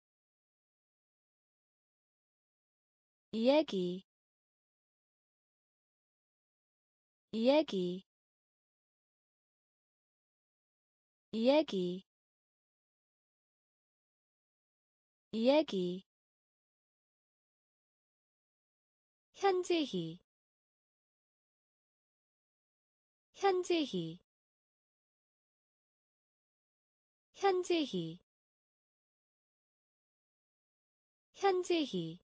이야기 이야기. 이야기 이야기 현재히 현재히 현재히 현재히.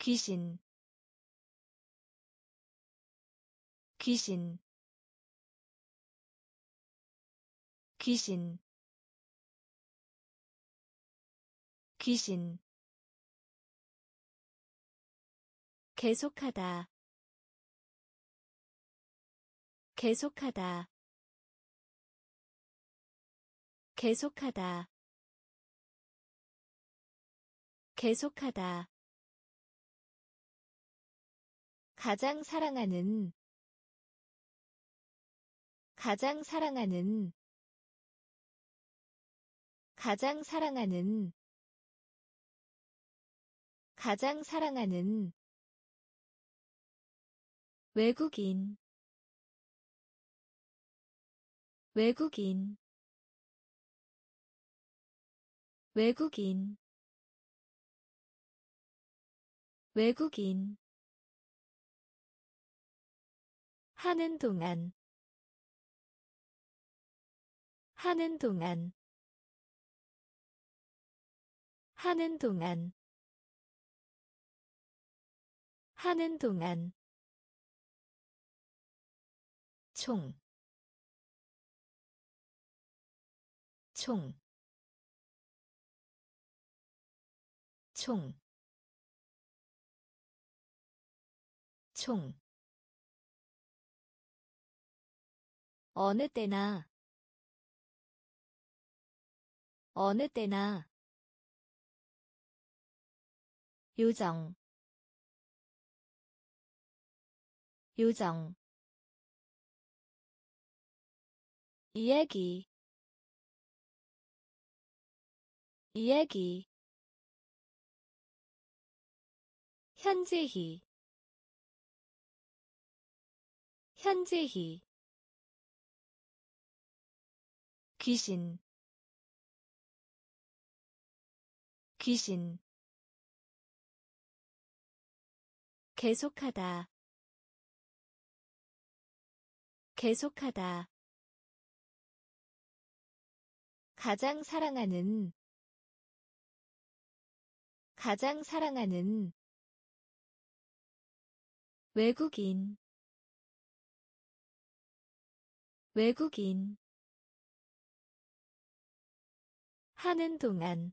귀신 귀신 귀신 귀신 계속하다. 계속하다. 계속하다. 계속하다. 가장 사랑하는 가장 사랑하는 가장 사랑하는 가장 사랑하는 외국인 외국인 외국인 외국인. 하는 동안 하는 동안 하는 동안 하는 동안 총, 총, 총, 총. 어느 때나, 어느 때나, 요정, 요정, 이야기 이야기 현재히 현재히 귀신 귀신 계속하다 계속하다 가장 사랑하는 가장 사랑하는 외국인 외국인 하는 동안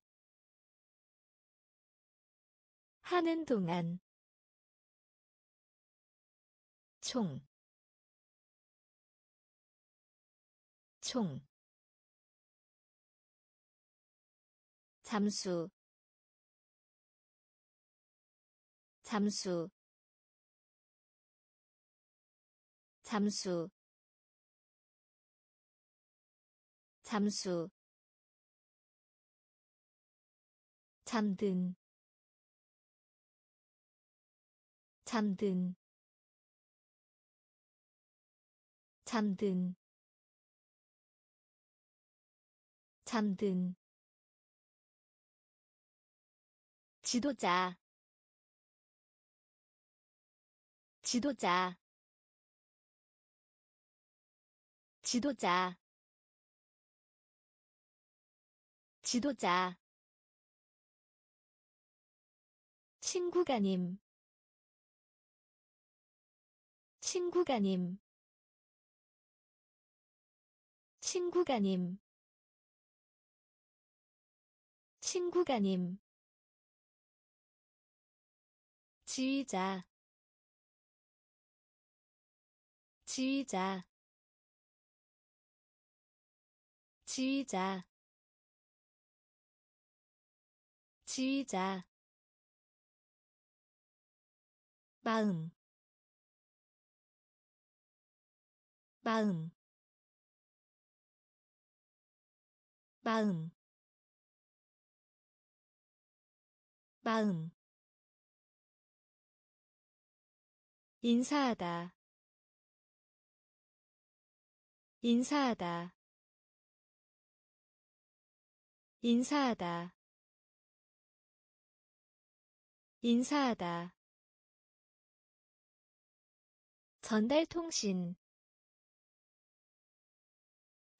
하는 동안 총, 총, 잠수 잠수 잠수 잠수. 잠든 잠든 잠든 잠든 지도자. 지도자. 지도자. 지도자. 친구가님. 친구가님. 친구가님. 친구가님 지휘자. 지휘자. 지휘자. 지휘자. 마음. 마음. 마음. 마음 인사하다. 인사하다. 인사하다. 인사하다. 전달통신.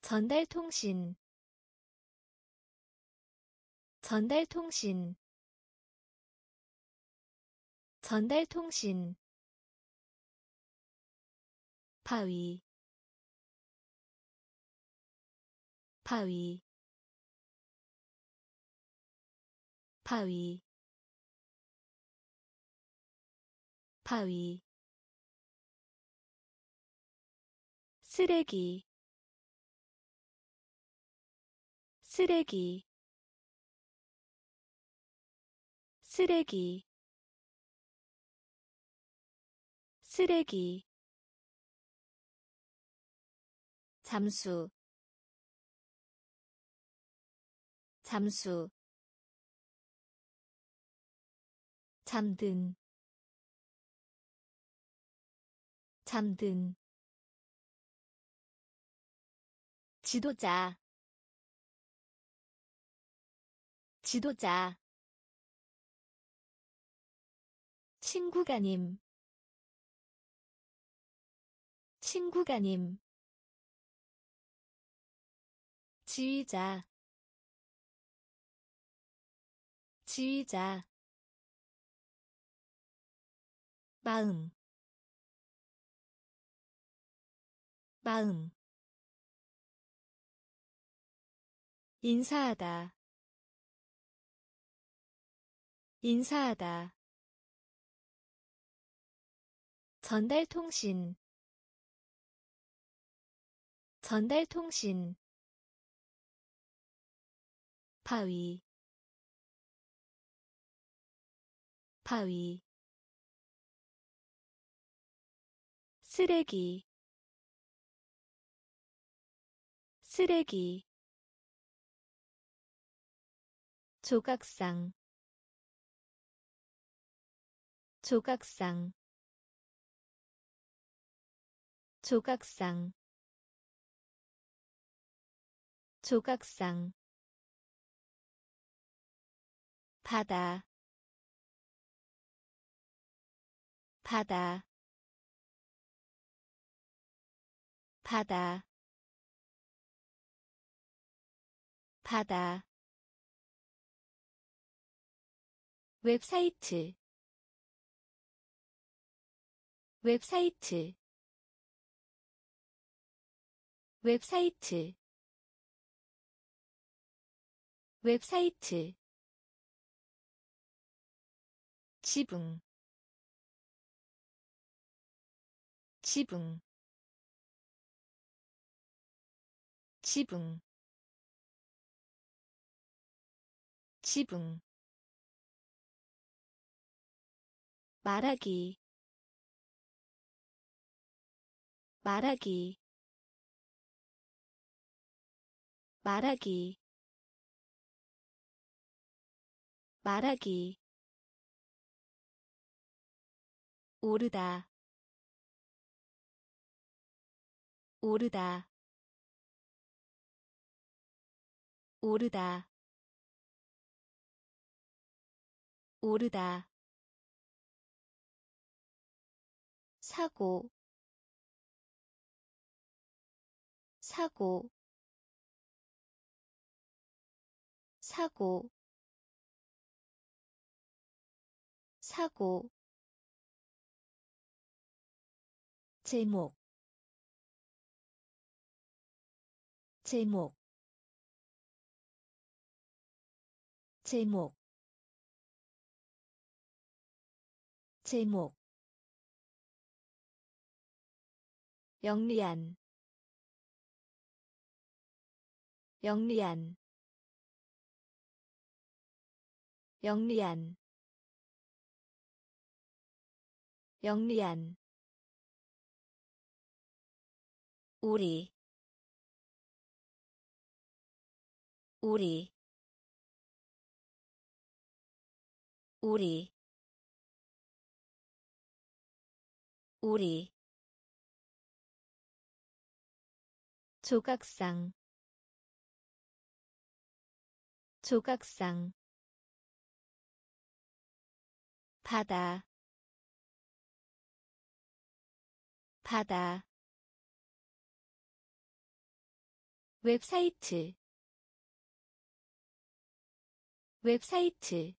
전달통신. 전달통신. 전달통신 바위. 바위. 바위. 바위. 쓰레기. 쓰레기. 쓰레기. 쓰레기 잠수 잠수 잠든 잠든. 지도자 지도자. 친구가님 친구가님 지휘자. 지휘자. 마음. 마음. 인사하다. 인사하다. 전달통신. 전달통신 바위. 바위. 쓰레기. 쓰레기. 조각상. 조각상. 조각상. 조각상 바다 바다 바다 바다. 웹사이트 웹사이트 웹사이트 웹사이트 지붕 지붕 지붕 지붕. 말하기 말하기 말하기. 말하기 오르다. 오르다. 오르다. 오르다. 사고. 사고. 사고. 사고 제목 제목 제목 제목. 영리한 영리한 영리한 영리한 우리 우리 우리 우리. 조각상 조각상. 바다 바다 웹사이트. 웹사이트.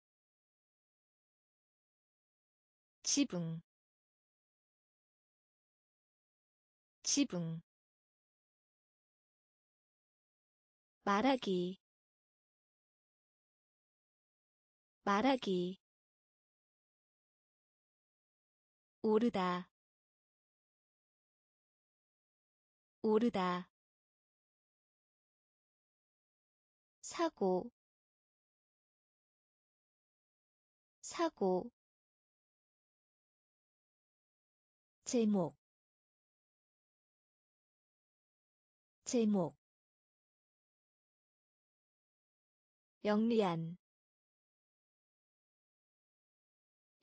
지붕. 지붕. 말하기. 말하기. 오르다. 오르다 사고 사고. 제목 제목. 영리한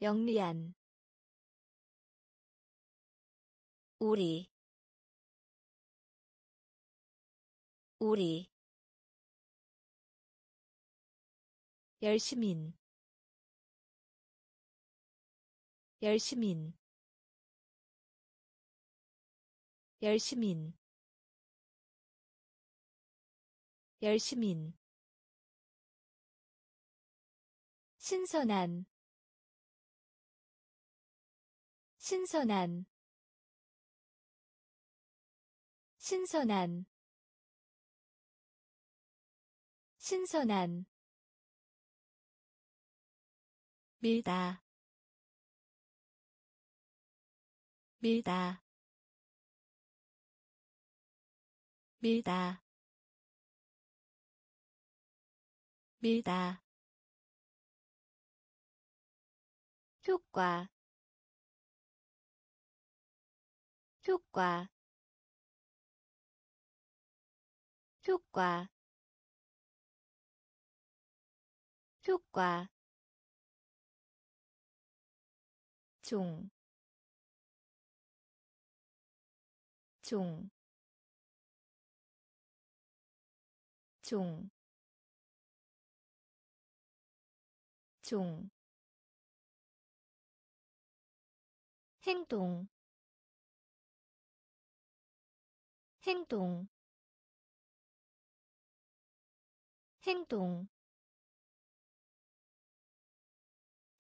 영리한. 우리 우리 열심인 열심인 열심인 열심인. 신선한 신선한 신선한. 신선한 밀다. 밀다. 밀다. 밀다. 효과. 효과. 효과. 효과 종, 종, 종, 종, 행동, 행동, 행동,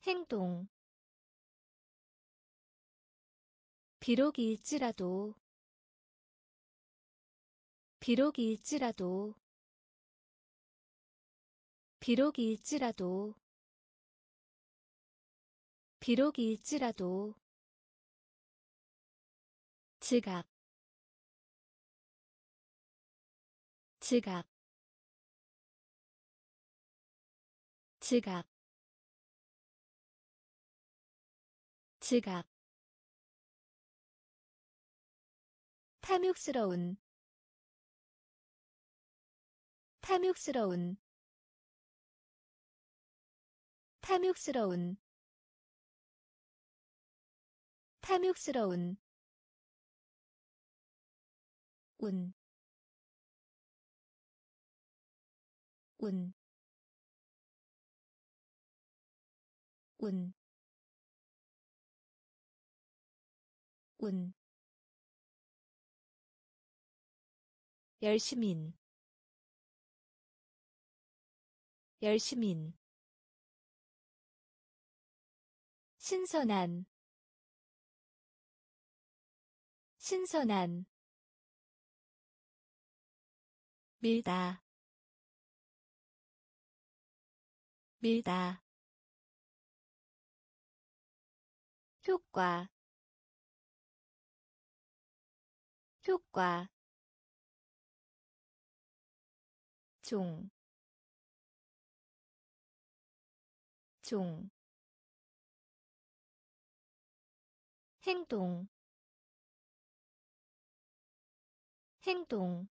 행동 비록일지라도 비록일지라도 비록일지라도 비록일지라도. 지갑 지갑 지갑 지갑 탐욕스러운 탐욕스러운 탐욕스러운 탐욕스러운 운, 운, 운, 운. 열심인. 열심인. 신선한. 신선한. 밀다. 밀다. 효과. 효과 종, 종, 행동, 행동,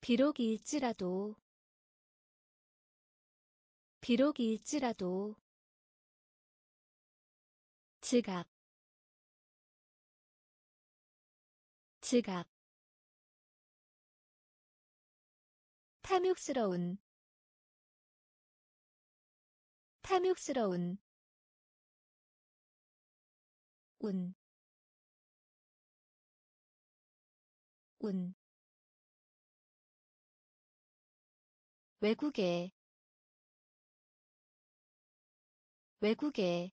비록일지라도, 비록일지라도, 지갑, 지갑, 탐욕스러운 탐욕스러운 운, 운, 외국에, 외국에,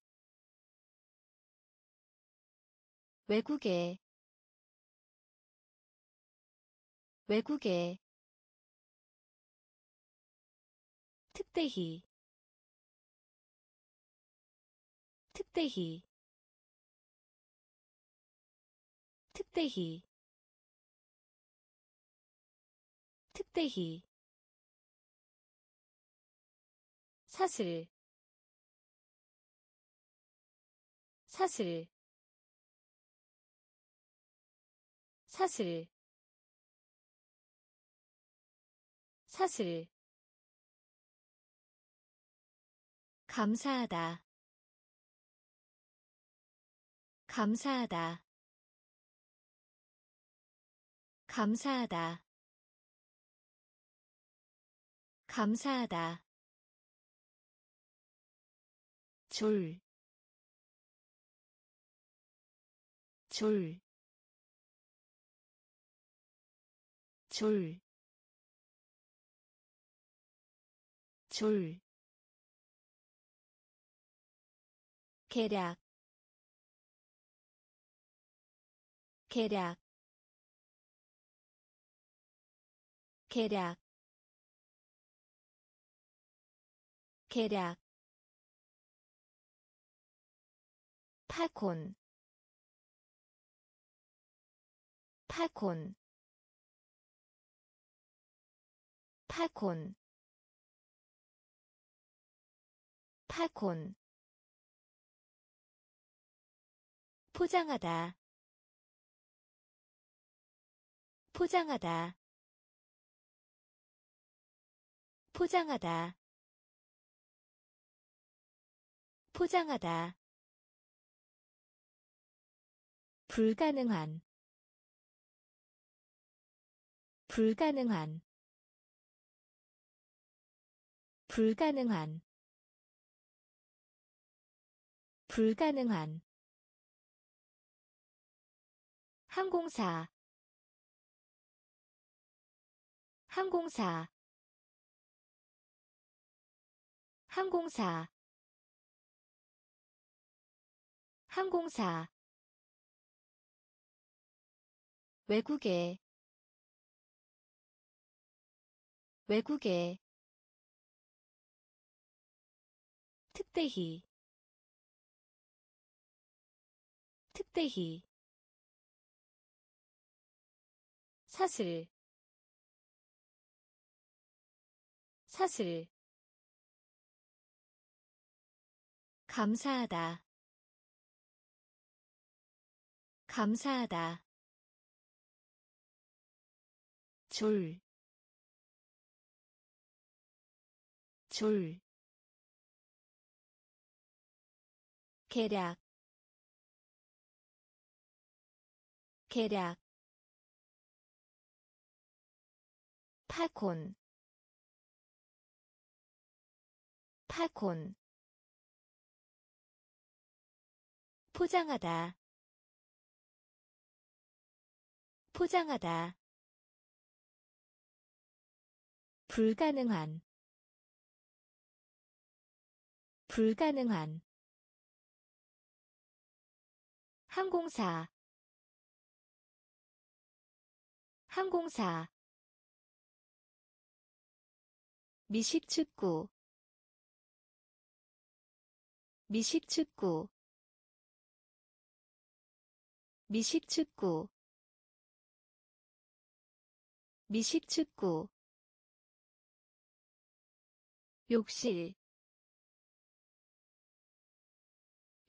외국에, 외국에, 특대히 특대히 특대히 특대히. 사슬 사슬 사슬 사슬 감사하다. 감사하다. 감사하다. 감사하다. 줄, 줄, 줄, 줄. 계략 계략 계략 계략. 파콘 파콘. 파콘 파콘 포장하다. 포장하다. 포장하다. 포장하다. 불가능한. 불가능한. 불가능한. 불가능한 항공사. 항공사. 항공사. 항공사. 외국에. 외국에. 특대히 특대히 사슬 사슬 감사하다. 감사하다. 줄, 줄, 계략, 계략, 파콘. 파콘. 포장하다. 포장하다. 불가능한. 불가능한. 항공사. 항공사 미식축구. 미식축구. 미식축구. 미식축구. 욕실.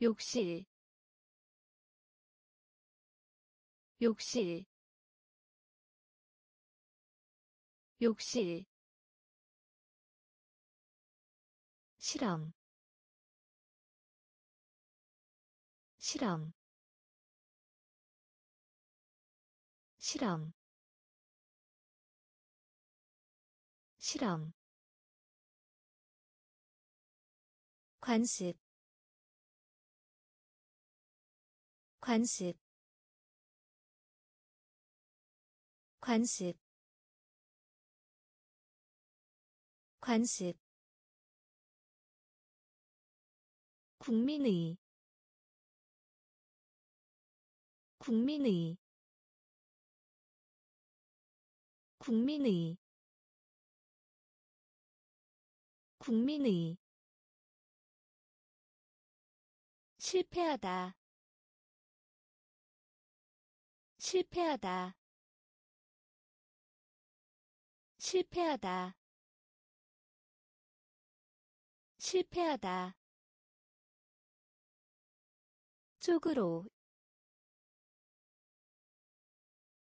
욕실. 욕실. 욕실 실험. 실험. 실험. 실험. 관습. 관습. 관습. 관습 국민의 국민의 국민의 국민의. 실패하다. 실패하다. 실패하다. 실패하다 쪽으로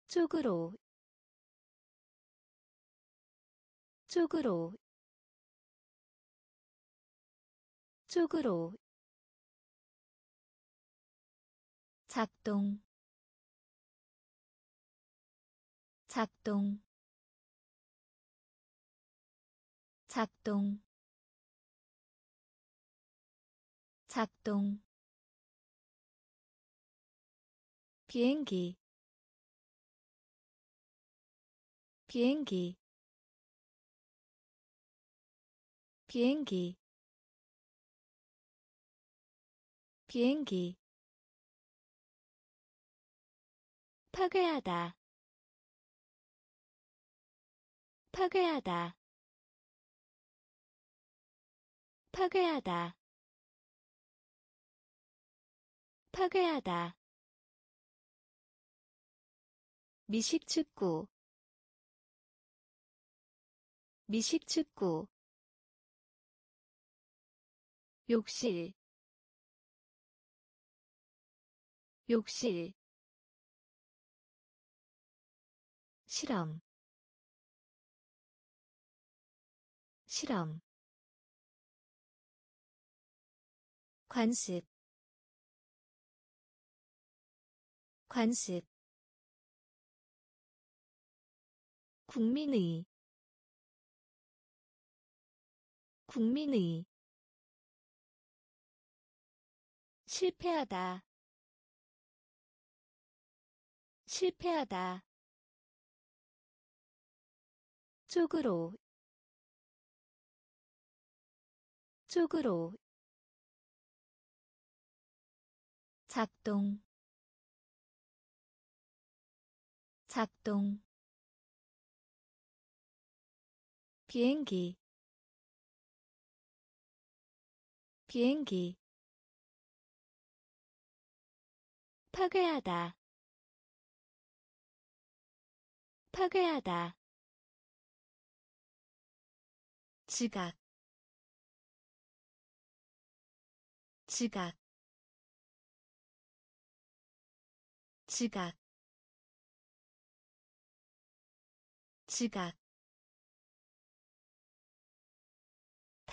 쪽으로 쪽으로 쪽으로. 작동 작동. 작동 작동 비행기. 비행기. 비행기. 비행기. 파괴하다. 파괴하다. 파괴하다. 파괴하다 미식축구. 미식축구. 욕실. 욕실. 실험. 실험. 관습. 관습 국민의 국민의 실패하다 실패하다. 쪽으로 쪽으로. 작동 작동 비행기 비행기 파괴하다 파괴하다 지각 지각 지각 지각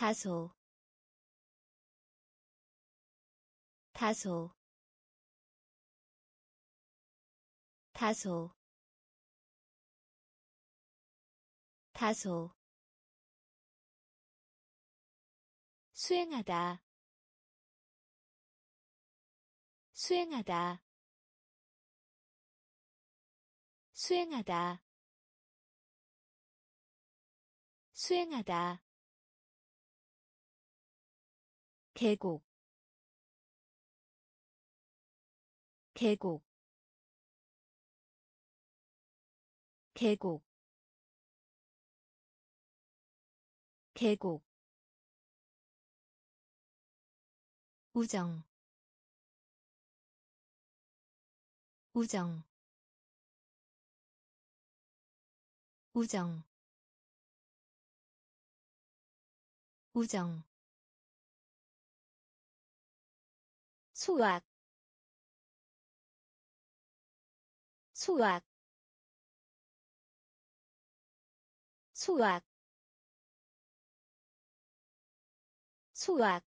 다소 다소 다소 다소. 수행하다 수행하다 수행하다 수행하다 계곡. 계곡. 계곡. 계곡. 우정. 우정. 우정. 우정 수학 수학 수학 수학.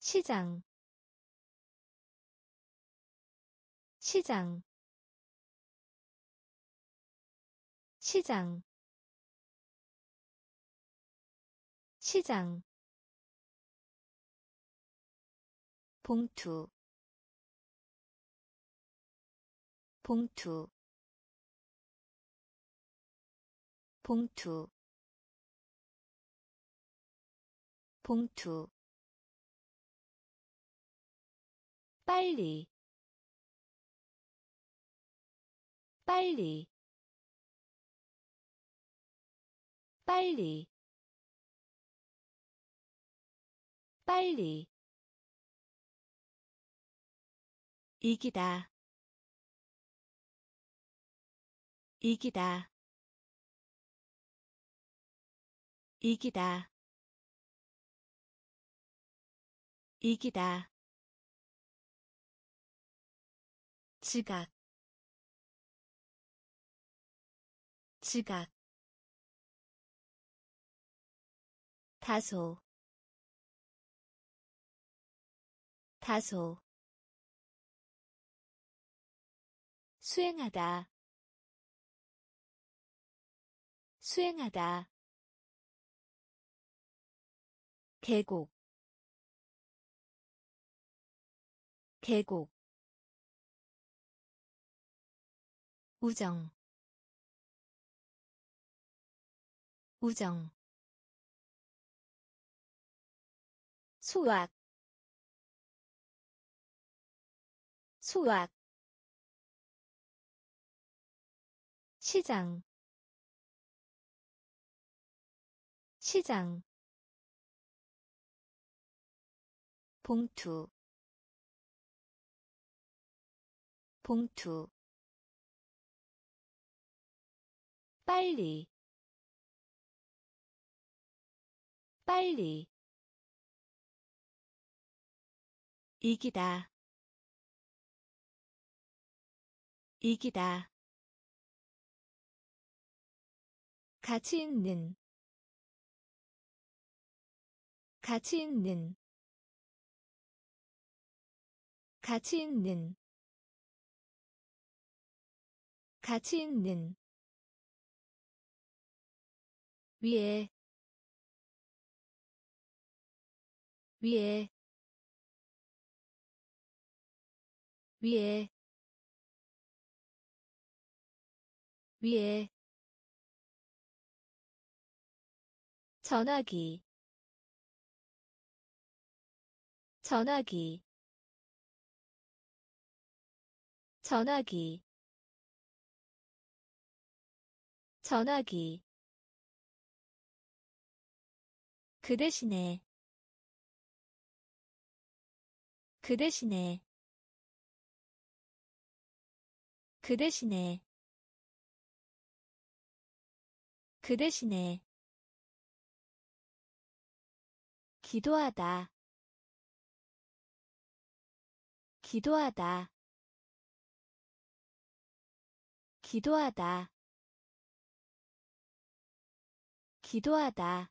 시장 시장. 시장 시장 봉투. 봉투. 봉투. 봉투. 빨리. 빨리. 빨리. 빨리 이기다. 이기다. 이기다. 이기다. 지각. 지각. 다소. 다소 수행하다. 수행하다. 계곡. 계곡. 우정. 우정. 수학 수학 시장 시장 봉투 봉투 빨리 빨리 이기다 이기다 가치 있는 가치 있는 가치 있는 가치 있는 위에 위에 위에 위에 전화기 전화기 전화기 전화기. 그 대신에 그 대신에 그 대신에 그 대신에 기도하다. 기도하다. 기도하다. 기도하다.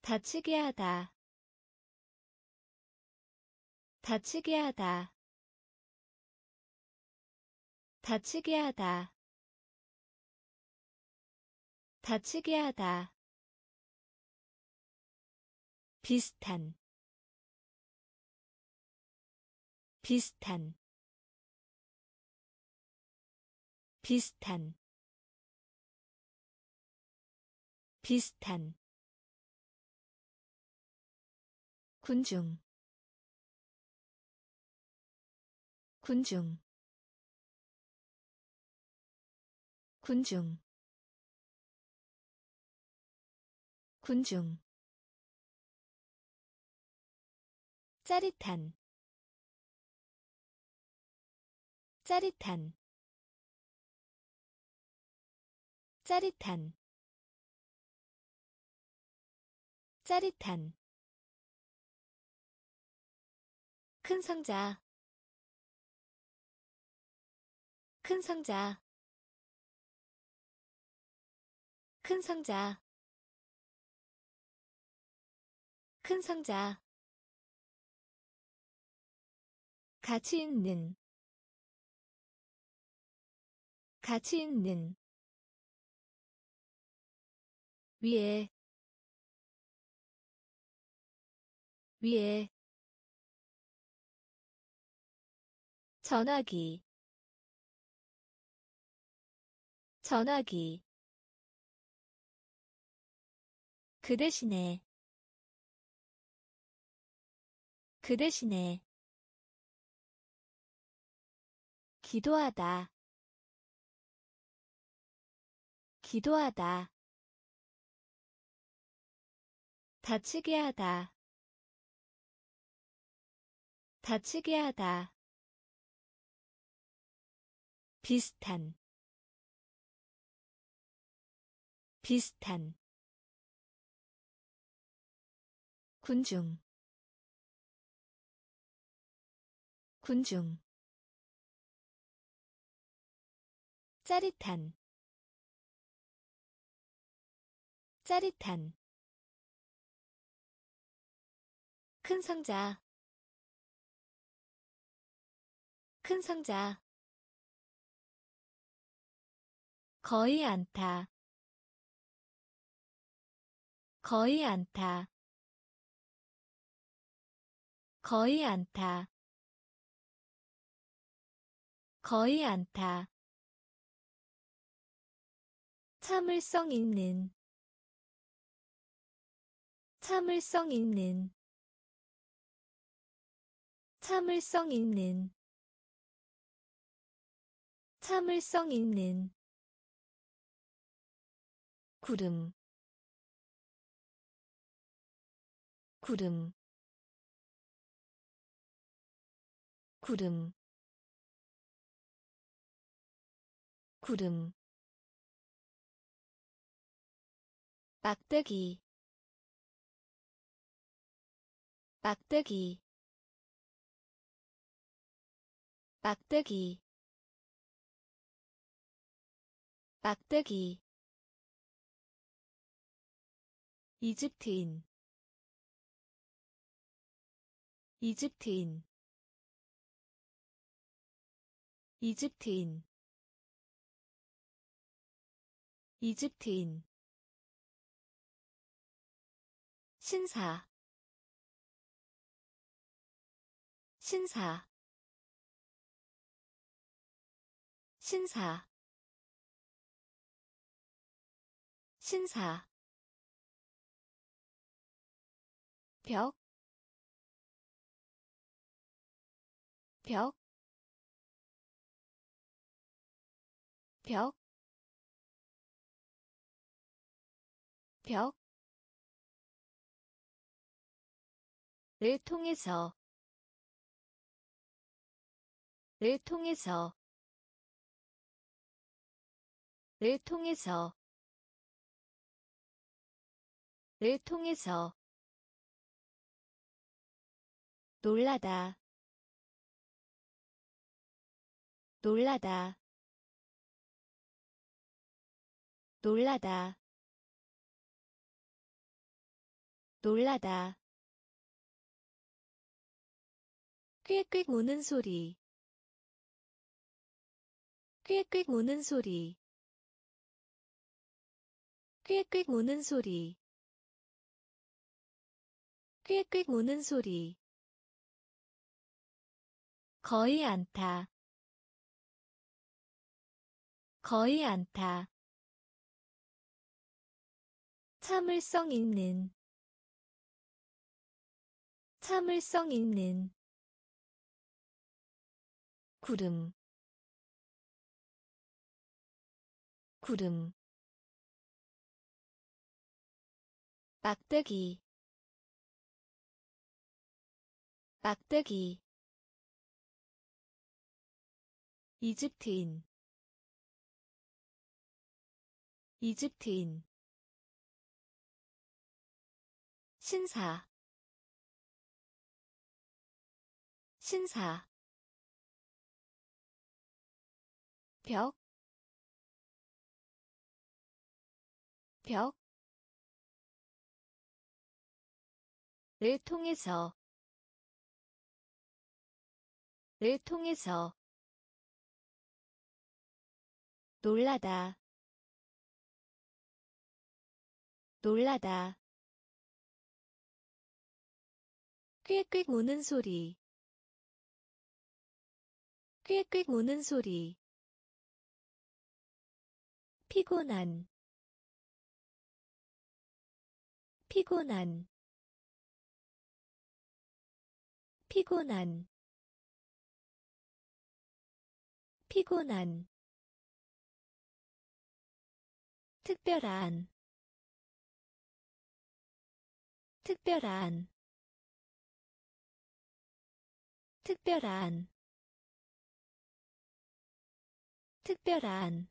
다치게 하다. 다치게 하다. 다치게 하다. 다치게 하다 비슷한 비슷한 비슷한 비슷한. 군중 군중 군중 군중 짜릿한 짜릿한 짜릿한 짜릿한. 큰 상자 큰 상자 큰 상자 큰 상자 가치 있는 가치 있는 위에 위에 전화기 전화기. 그 대신에 그 대신에 기도하다. 기도하다. 다치게 하다. 다치게 하다. 비슷한. 비슷한. 군중. 군중 짜릿한 짜릿한 큰 상자 큰 상자 거의 않다 거의 않다 거의 않다 거의 않다 참을성 있는. 참을성 있는. 참을성 있는. 참을성 있는. 구름. 구름. 구름. 구름 막대기 막대기 막대기 막대기 이집트인 이집트인 이집트인 이집트인 신사. 신사. 신사. 신사. 벽, 벽, 벽, 벽, 를 통해서 를 통해서 를 통해서 를 통해서. 놀라다 놀라다. 놀라다. 놀라다 꽥꽥 우는 소리. 꽥꽥 우는 소리. 꽥꽥 우는 소리. 꽥꽥 우는 소리. 거의 않다 거의 않다 참을성 있는. 참을성 있는 구름 구름 막대기 막대기 이집트인 이집트인 신사 신사 벽, 벽, 를 통해서, 를 통해서, 놀라다, 놀라다, 꽥꽥 우는 소리, 꽥꽥 우는 소리, 피곤한 피곤한 피곤한 피곤한. 특별한 특별한 특별한. 특별한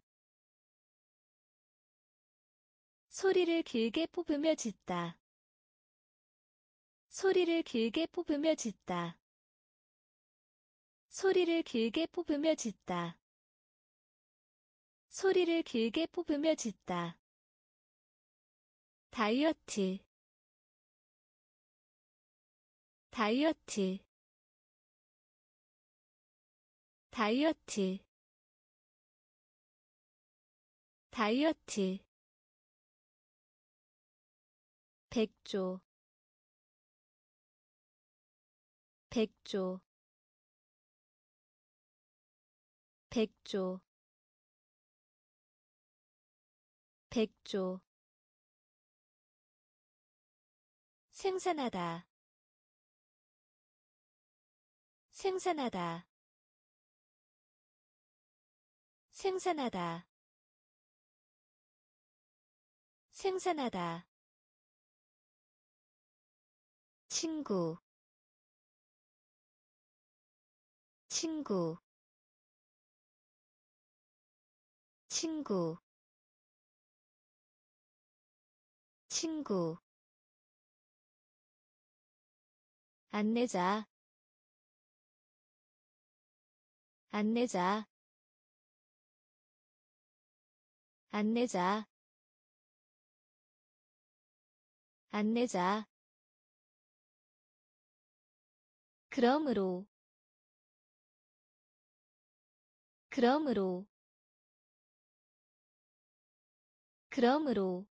소리를 길게 뽑으며 짖다. 소리를 길게 뽑으며 짖다. 소리를 길게 뽑으며 짖다. 소리를 길게 뽑으며 짖다. 다이어트 다이어트 다이어트 다이어트 백조. 백조. 백조. 백조. 생산하다. 생산하다. 생산하다. 생산하다 친구 친구 친구 친구. 안내자. 안내자. 안내자. 안내자 그러므로 그러므로 그러므로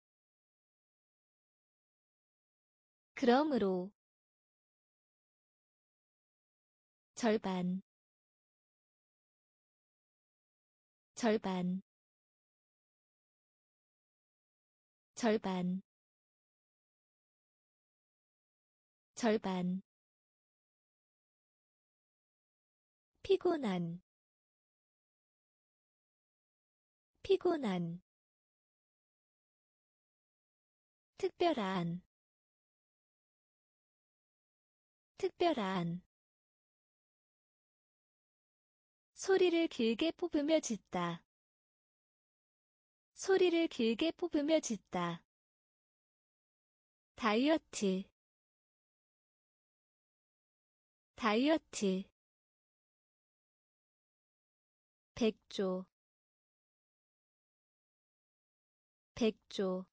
그러므로. 절반 절반 절반 절반 피곤한 피곤한 특별한 특별한 소리를 길게 뽑으며 짖다. 소리를 길게 뽑으며 짖다. 다이어트 다이어트 백조. 백조.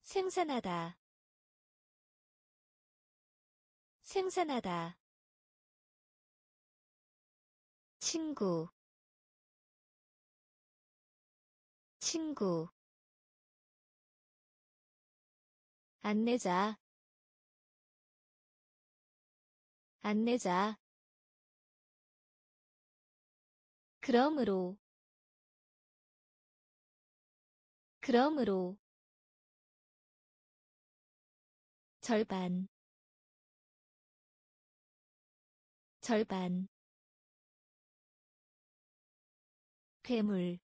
생산하다. 생산하다. 친구. 친구. 안내자. 안내자 그러므로 그러므로 절반 절반 괴물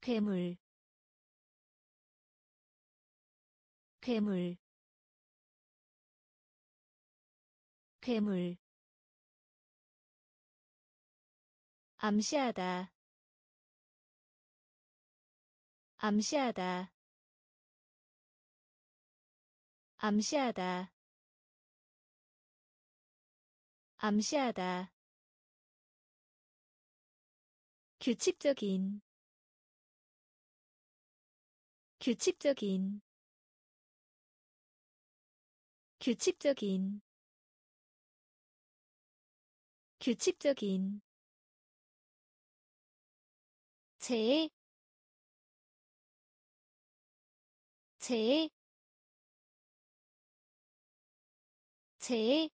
괴물 괴물 괴물 암시하다. 암시하다. 암시하다. 암시하다. 규칙적인. 규칙적인. 규칙적인. 규칙적인 제, 제, 제,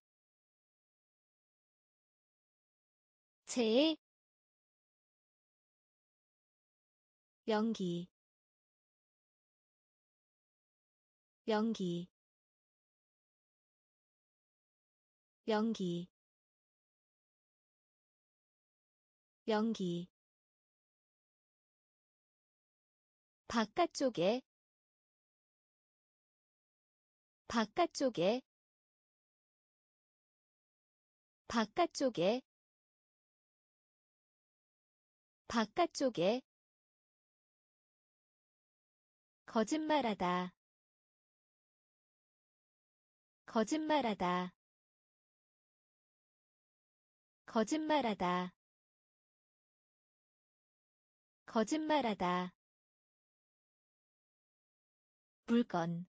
제, 연기, 연기, 연기, 연기 바깥쪽에 바깥쪽에 바깥쪽에 바깥쪽에. 거짓말하다. 거짓말하다. 거짓말하다. 거짓말하다 물건.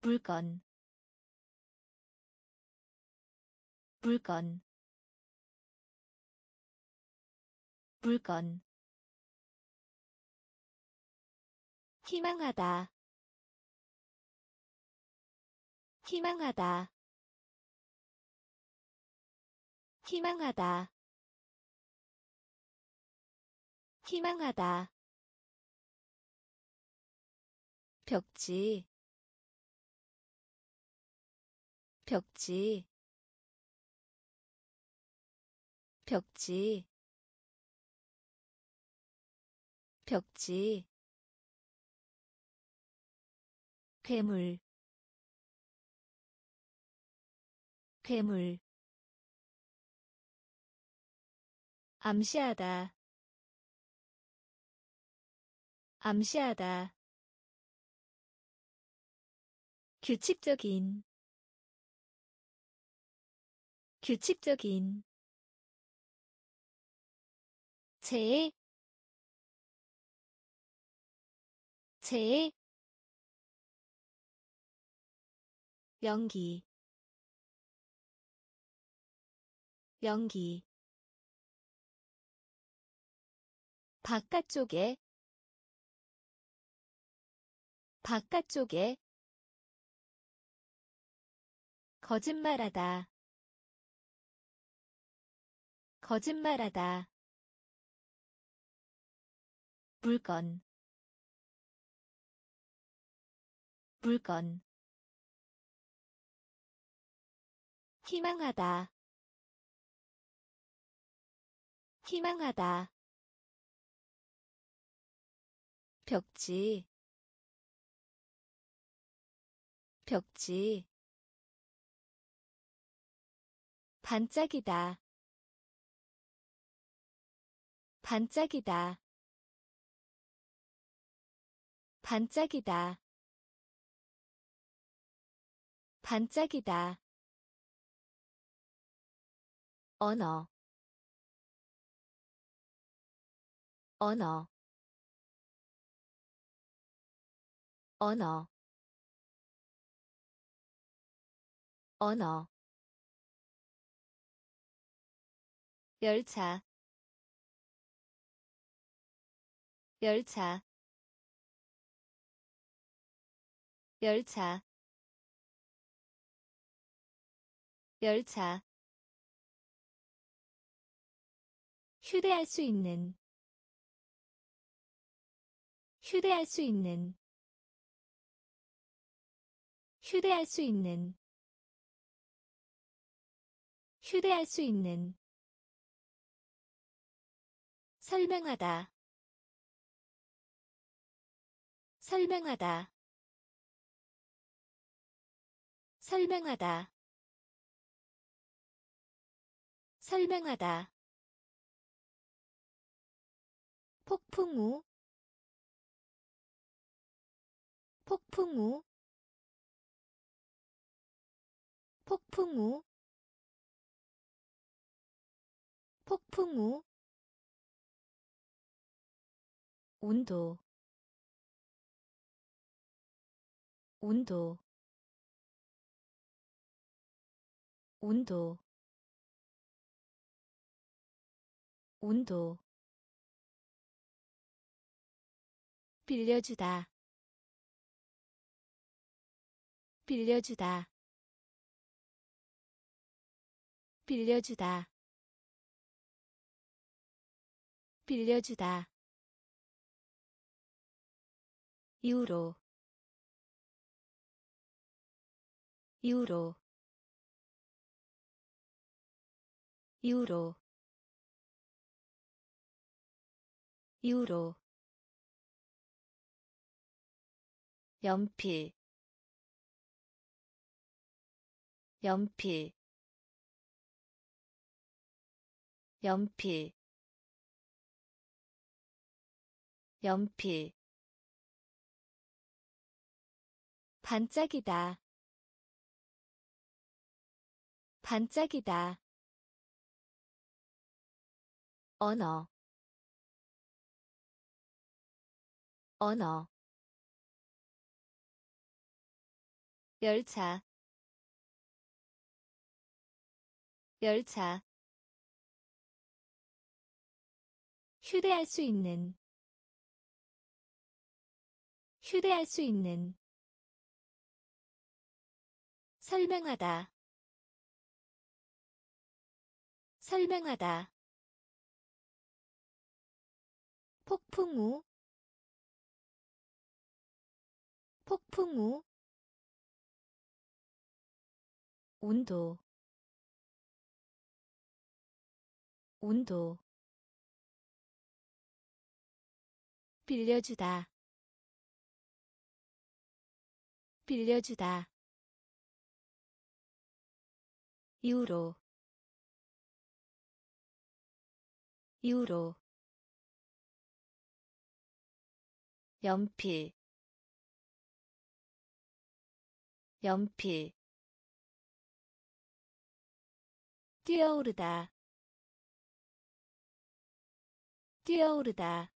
물건. 물건. 물건. 희망하다. 희망하다. 희망하다. 희망하다 벽지 벽지 벽지 벽지. 괴물 괴물. 암시하다 암시하다 규칙적인 규칙적인 제, 제, 연기, 연기, 바깥쪽에, 바깥쪽에, 거짓말하다. 거짓말하다. 물건. 물건. 희망하다. 희망하다. 벽지. 벽지 반짝이다. 반짝이다. 반짝이다. 반짝이다. 언어. 언어. 언어. 언어 열차 열차 열차 열차. 휴대할 수 있는 휴대할 수 있는 휴대할 수 있는 휴대할 수 있는 설명하다. 설명하다. 설명하다. 설명하다. 폭풍우. 폭풍우. 폭풍우. 폭풍우 온도 온도 온도 온도. 빌려주다 빌려주다. 빌려주다. 빌려주다 유로 유로 유로 유로. 연필 연필 연필 연필 반짝이다. 반짝이다. 언어. 언어. 열차. 열차. 휴대할 수 있는. 휴대할 수 있는 설명하다. 설명하다. 폭풍우. 폭풍우. 온도. 온도. 빌려주다. 빌려주다 유로 유로 연필 연필 뛰어오르다 뛰어오르다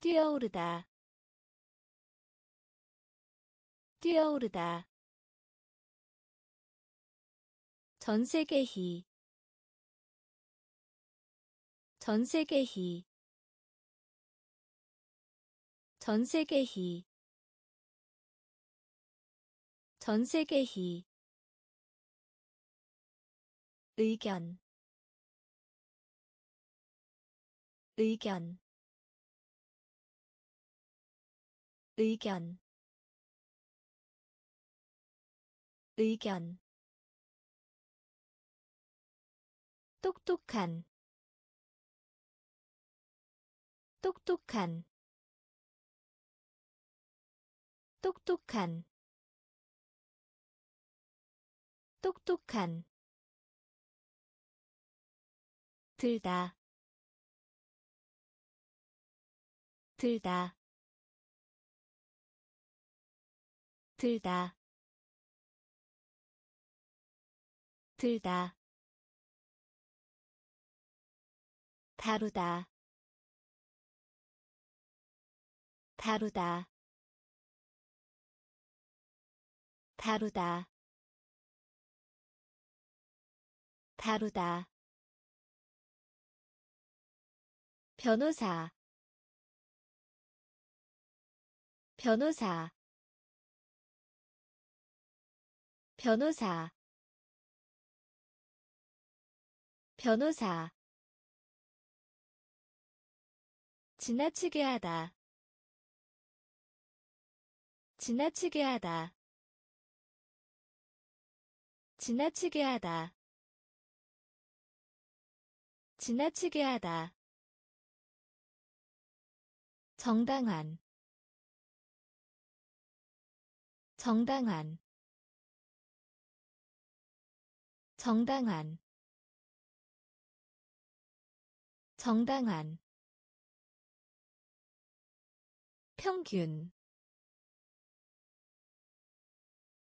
뛰어오르다 뛰어오르다 전세계희 전세계희 전세계희 전세계희 의견. 의견. 의견. 의견 똑똑한. 똑똑한. 똑똑한. 똑똑한. 들다. 들다. 들다. 들다 다루다. 다루다. 다루다. 다루다. 변호사. 변호사. 변호사. 변호사 지나치게 하다. 지나치게 하다. 지나치게 하다. 지나치게 하다. 정당한. 정당한. 정당한. 정당한 평균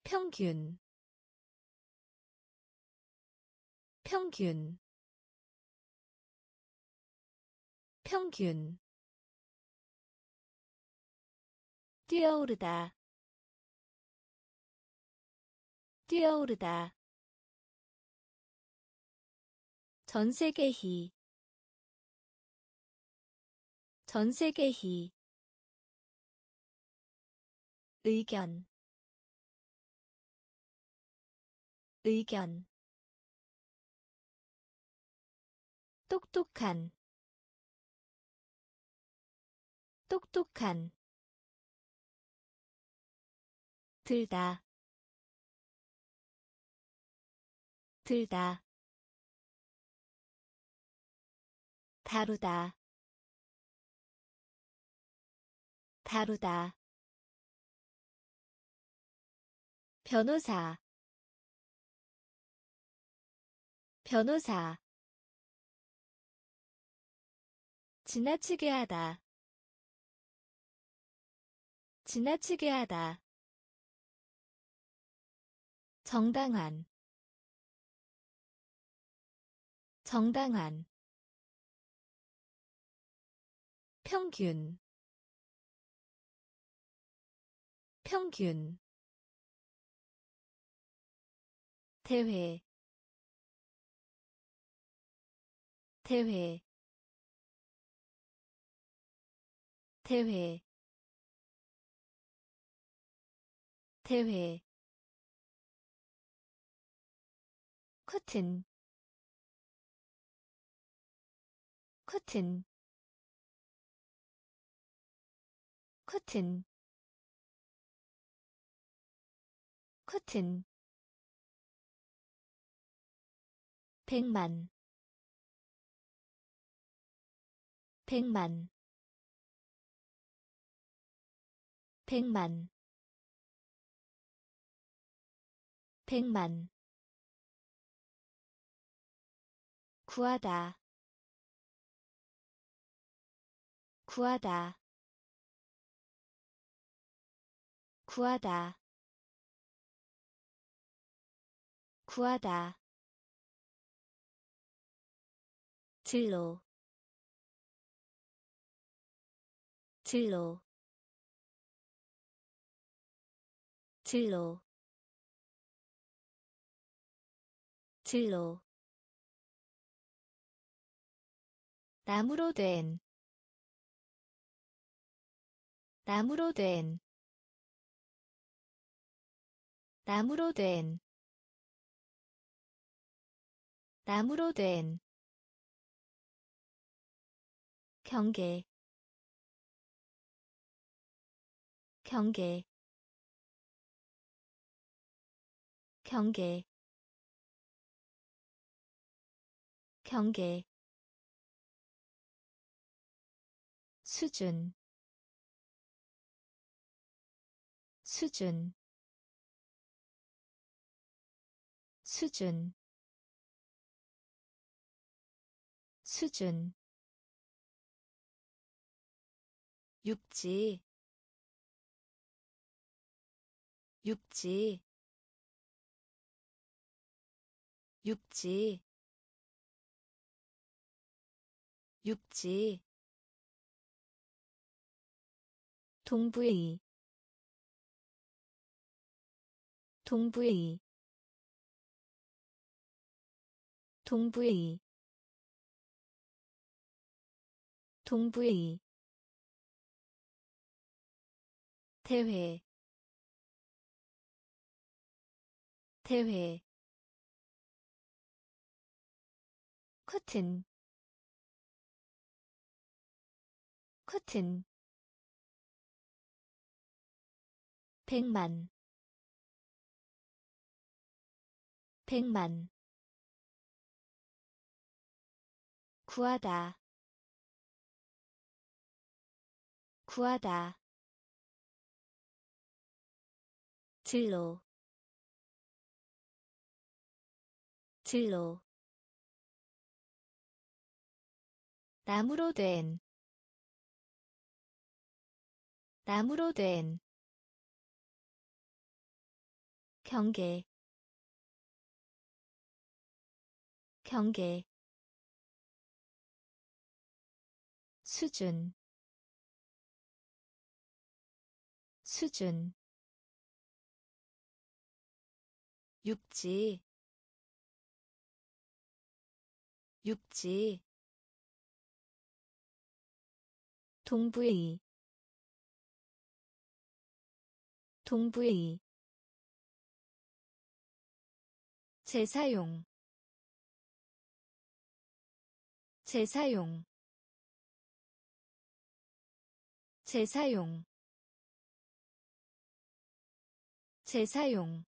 평균 평균 평균. 뛰어오르다 뛰어오르다. 전세계희 전세계희 의견 의견. 똑똑한 똑똑한. 들다 들다. 다루다 다루다 변호사 변호사 지나치게 하다 지나치게 하다 정당한 정당한 평균 평균 대회 대회 대회 대회. 커튼 커튼. 커튼 커튼 백만. 백만. 백만. 백만. 구하다. 구하다. 구하다. 구하다 진로. 진로. 진로. 진로. 나무로 된. 나무로 된. 나무로 된. 나무로 된 경계 경계 경계 경계. 수준 수준. 수준 수준 육지 육지 육지 육지. 동부의 동부의 동부의 동부의 대회 대회 커튼 커튼 백만 백만 구하다 구하다 진로. 진로. 나무로 된. 나무로 된. 경계. 경계. 수준. 수준 육지 육지 동부의 동부의 재사용 재사용 재사용 재사용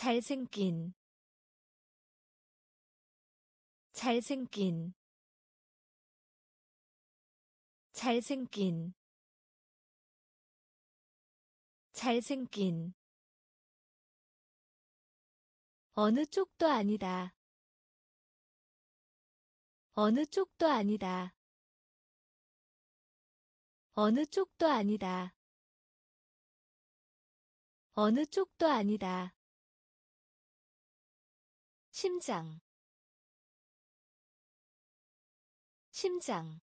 잘생긴 잘생긴 잘생긴 잘생긴 어느 쪽도 아니다. 어느 쪽도 아니다. 어느 쪽도 아니다. 어느 쪽도 아니다. 심장 심장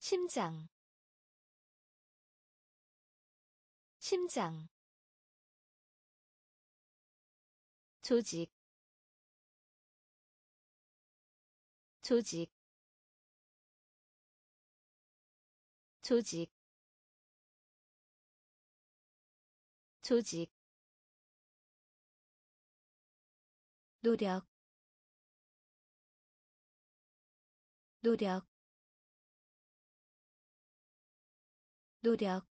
심장 심장. 조직 조직. 조직 조직 노력 노력 노력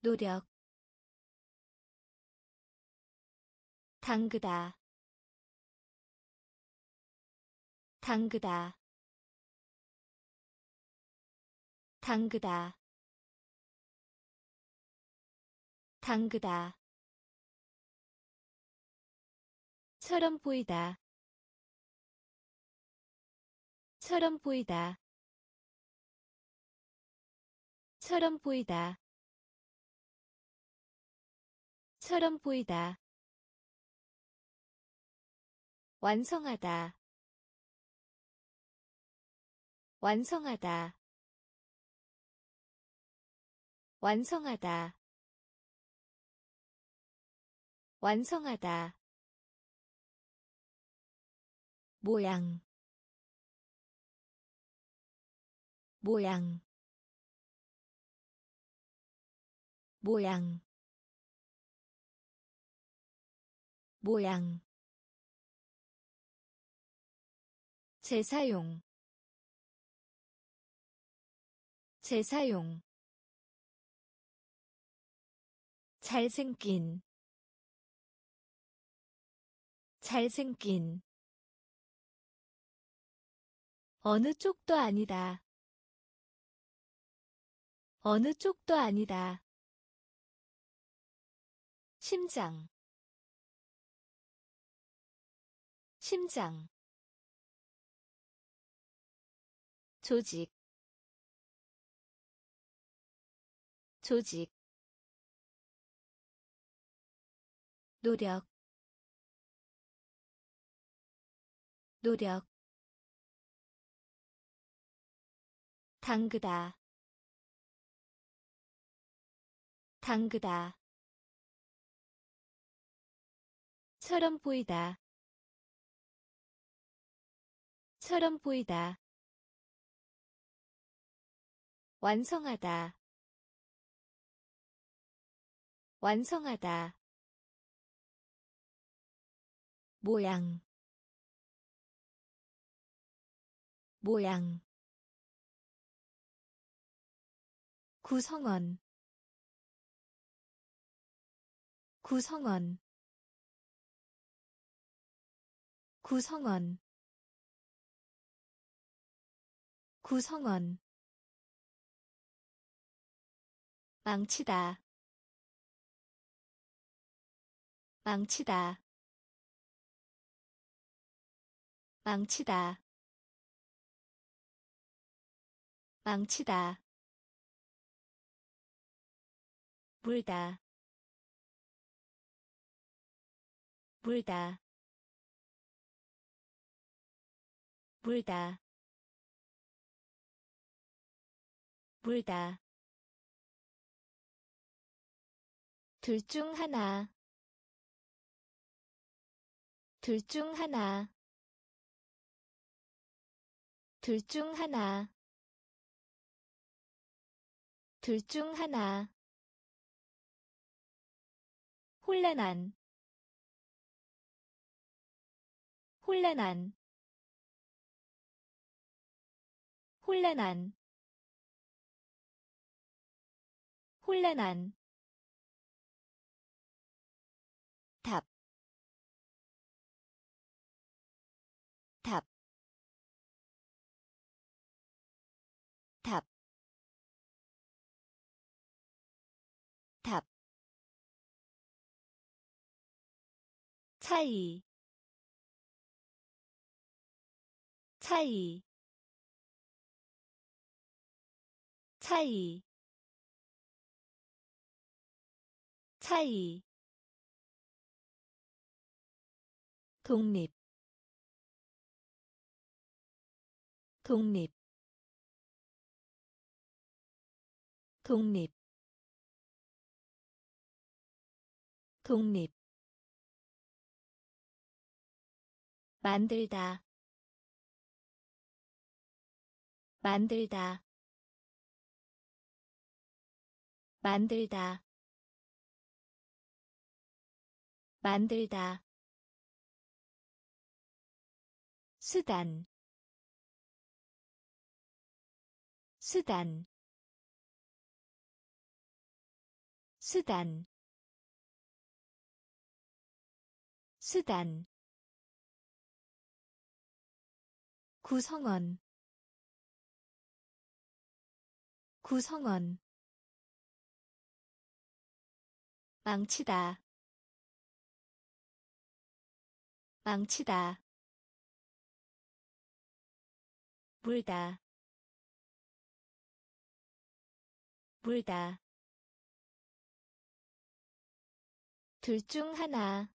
노력. 당그다 당그다 당그다 당그다 처럼 보이다. 처럼 보이다. 처럼 보이다. 처럼 보이다. 완성하다. 완성하다. 완성하다. 완성하다 모양 모양 모양 모양. 재사용 재사용. 잘생긴 잘생긴 어느 쪽도 아니다. 어느 쪽도 아니다. 심장. 심장. 조직. 조직. 노력. 노력 당그다. 당그다. 처럼 보이다. 처럼 보이다. 완성하다. 완성하다. 모양. 모양 구성원. 구성원. 구성원. 구성원. 망치다. 망치다. 망치다. 망치다 물다. 물다. 물다. 물다. 둘 중 하나. 둘 중 하나. 둘 중 하나. 둘 중 하나 혼란한 혼란한 혼란한 혼란한. 답. 차이, 차이, 차이, 차이. 독립. 독립. 독립. 독립 만들다. 만들다. 만들다. 만들다. 수단. 수단. 수단. 수단 구성원. 구성원. 망치다. 망치다. 물다. 물다. 둘 중 하나.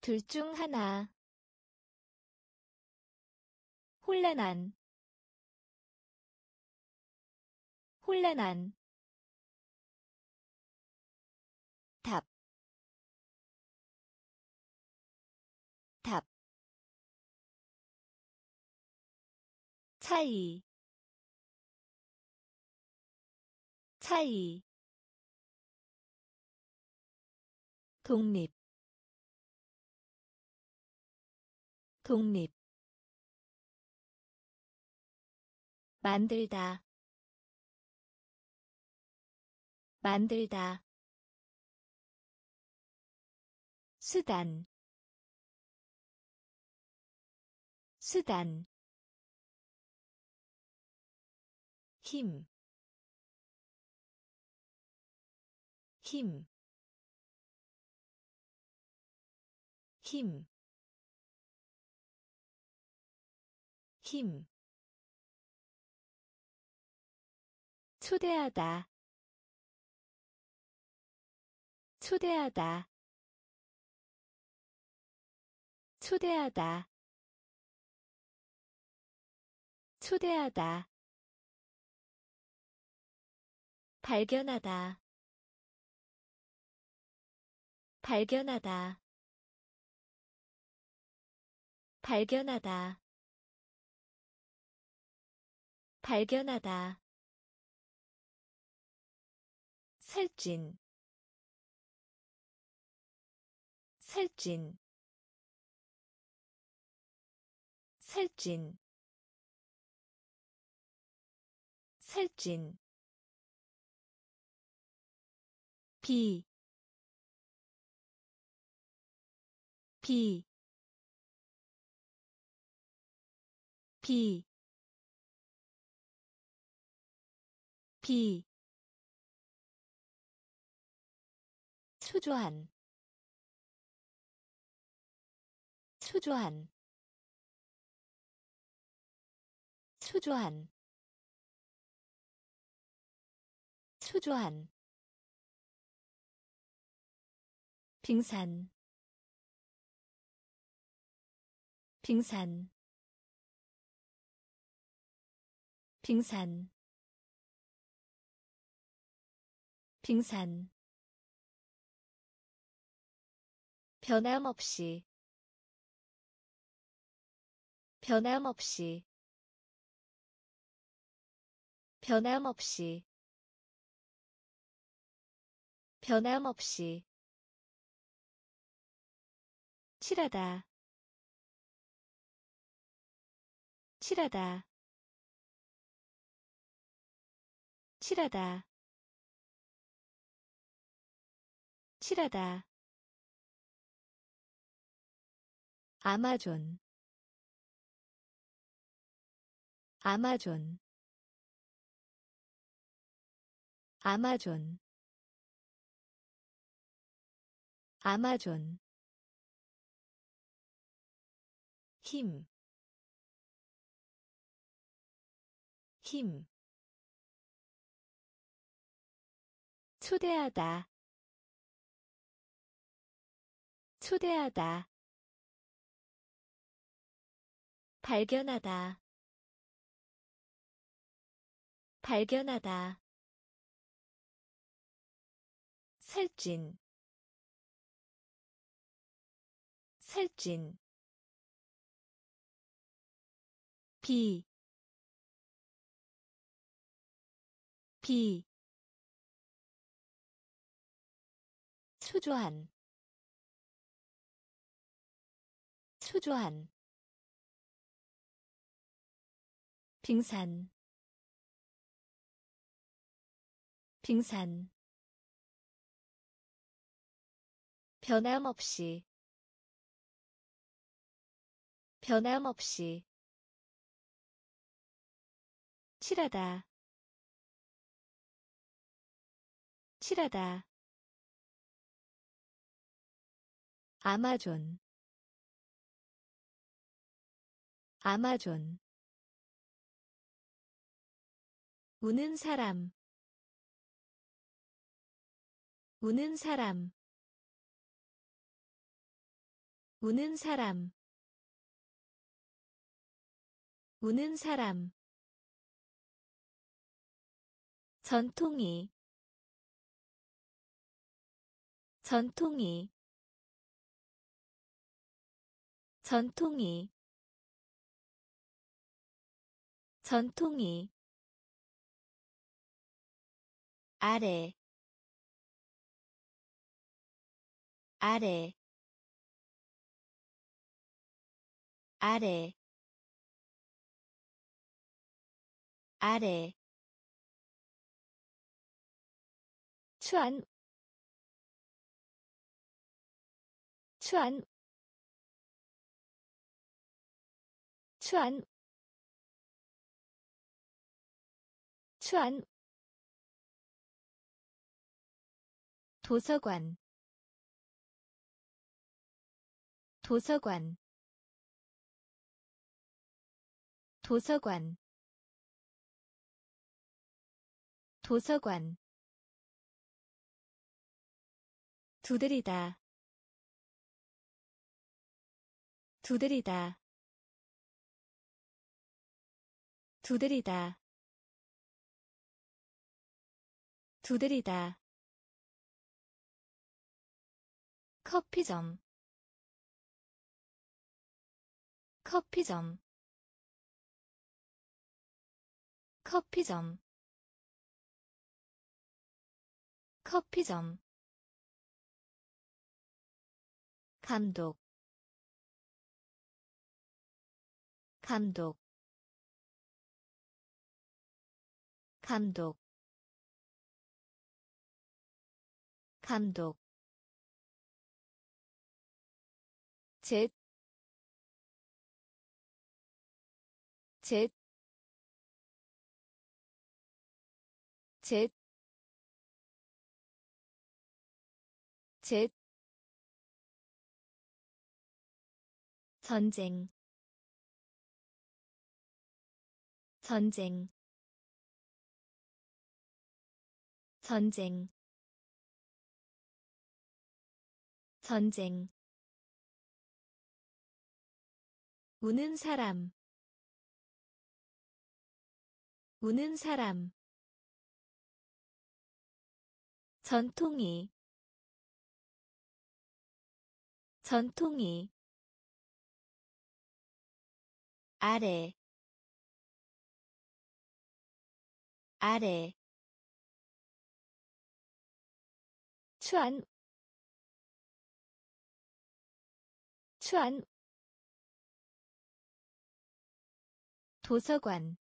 둘 중 하나 혼란한 혼란한. 차이, 차이. 독립, 독립. 만들다. 만들다. 수단. 수단. 힘, 힘, 힘, 힘. 초대하다. 초대하다. 초대하다. 초대하다. 발견하다. 발견하다. 발견하다. 발견하다 살찐 살찐 살찐 살찐. 비, 비, 비, 비, 초조한, 초조한, 초조한, 초조한. 빙산 빙산. 빙산. 빙산 변함없이 변함없이 변함없이 변함없이. 칠하다 칠하다 칠하다 칠하다 아마존 아마존 아마존 아마존 힘, 힘. 초대하다, 초대하다. 발견하다, 발견하다. 살찐, 살찐. 비, 비, 초조한, 초조한, 빙산, 빙산, 변함없이, 변함없이. 칠하다. 칠하다. 아마존. 아마존 우는 사람. 우는 사람. 우는 사람. 우는 사람. 전통이. 전통이. 전통이. 전통이 아래 아래 아래 아래. 추안 추안 추안 추안 도서관 도서관 도서관 도서관. 두드리다 두드리다 두드리다 두드리다 커피점. 커피점. 커피점. 커피점. 감독. 감독. 감독. 감독 젯, 젯, 젯, 젯, 전쟁, 전쟁, 전쟁, 전쟁 우는 사람. 우는 사람. 전통이. 전통이. 아래. 아래. 추안. 추안 도서관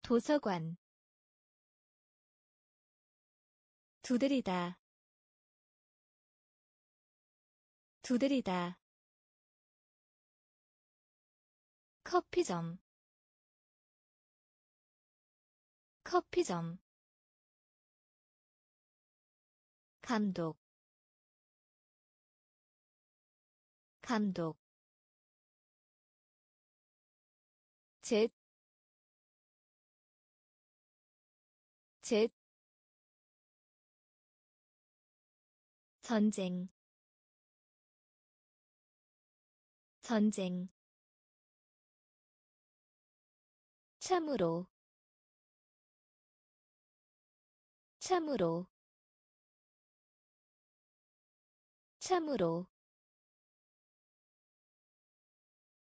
도서관 두드리다 두드리다 커피점 커피점 감독 감독 젯, 젯, 전쟁, 전쟁, 참으로, 참으로, 참으로,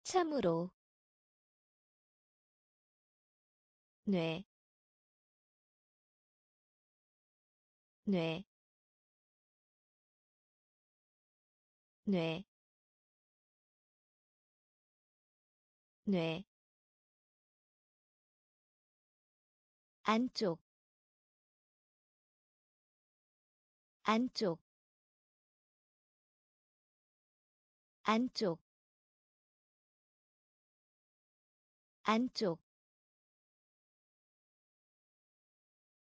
참으로 뇌, 뇌, 뇌, 뇌, 안쪽, 안쪽, 안쪽, 안쪽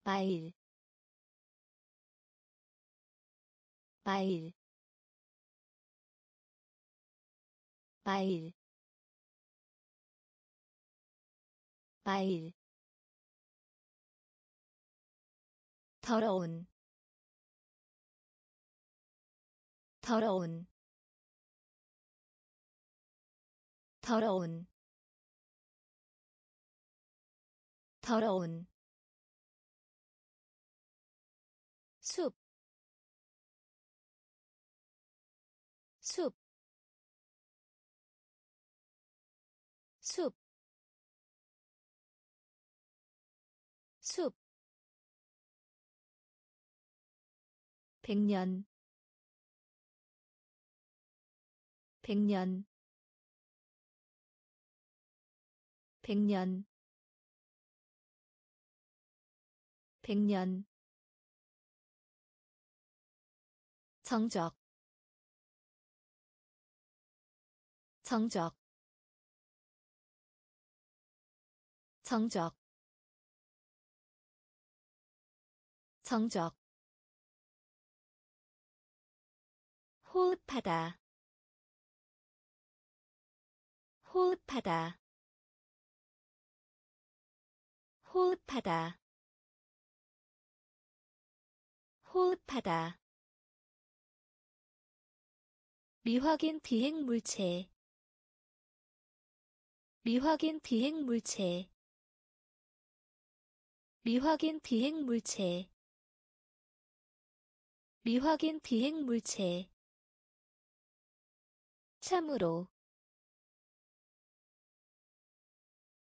마일 마일 마일 마일 더러운 더러운 더러운 더러운 백년, 백년, 백년, 백년. 정적. 정적. 정적. 정적 호흡하다. 호흡하다. 호흡하다. 호흡하다. 미확인 비행 물체. 미확인 비행 물체. 미확인 비행 물체. 미확인 비행 물체 참으로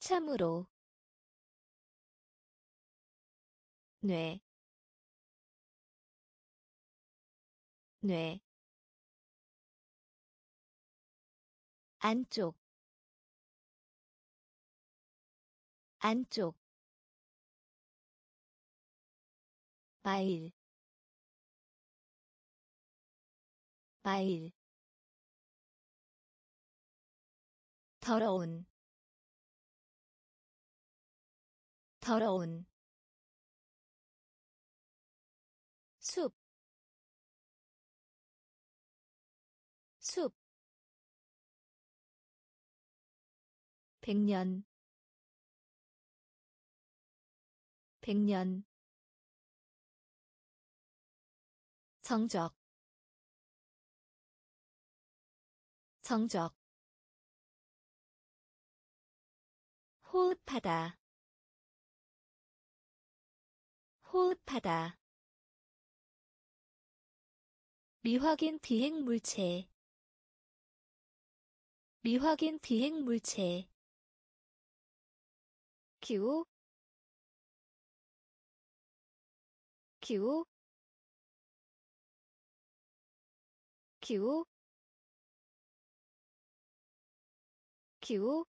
참으로 뇌, 뇌, 안쪽 안쪽 마일 마일 더러운 더러운 숲, 숲, 백년, 백년, 성적, 성적, 호흡하다, 호흡하다. 미확인 비행 물체. 미확인 비행 물체. 기후 기후 기후 기후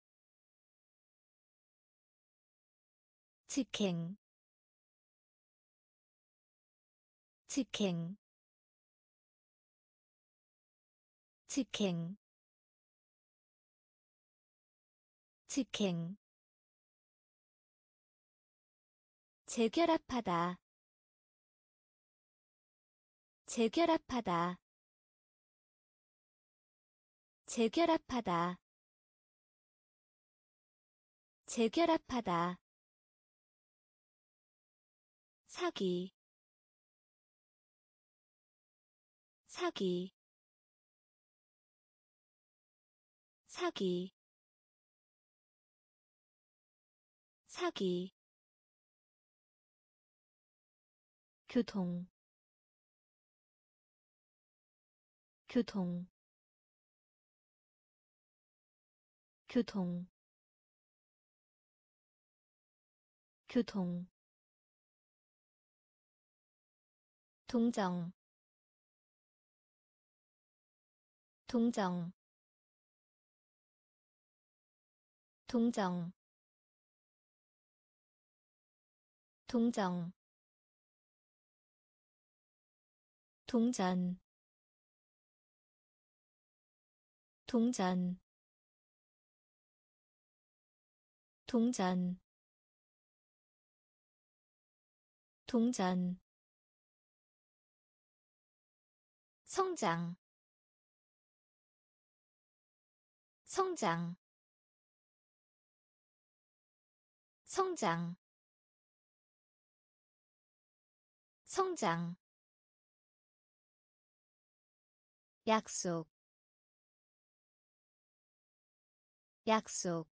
직행. 직행. 직행. 직행. 재결합하다. 재결합하다. 재결합하다. 재결합하다 사기 사기 사기 사기. 교통 교통 교통. 교통 동정. 동정. 동정. 동정. 동전. 동전. 동전. 동전 성장 성장 성장 성장. 약속 약속.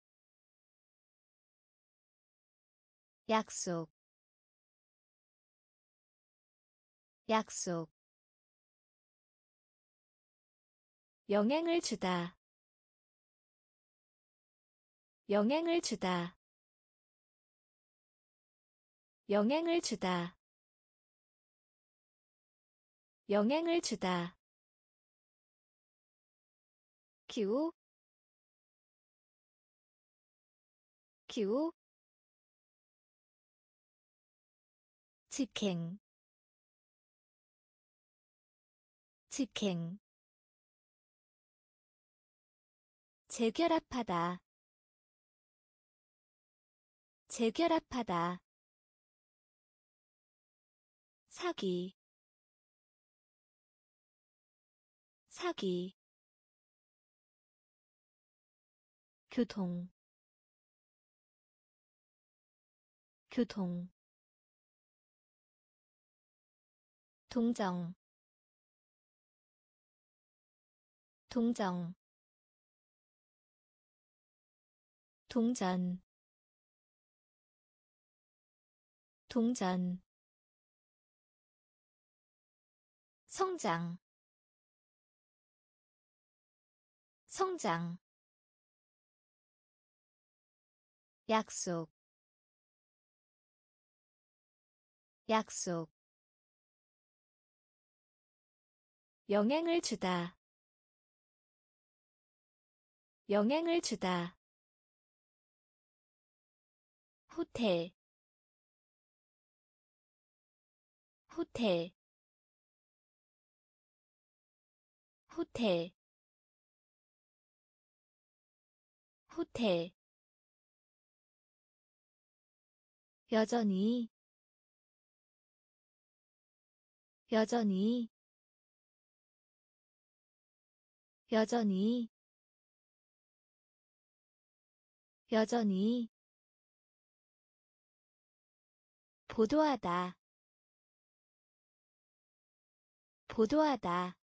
약속 약속 영향을 주다. 영향을 주다. 영향을 주다. 영향을 주다. 기후 기후 직행. 직행 재결합하다. 재결합하다. 사기. 사기. 교통. 교통. 동정. 동정 동전. 동전. 성장. 성장. 약속. 약속. 영향을 주다. 영향을 주다 호텔 호텔 호텔 호텔. 여전히 여전히 여전히 여전히 보도하다. 보도하다.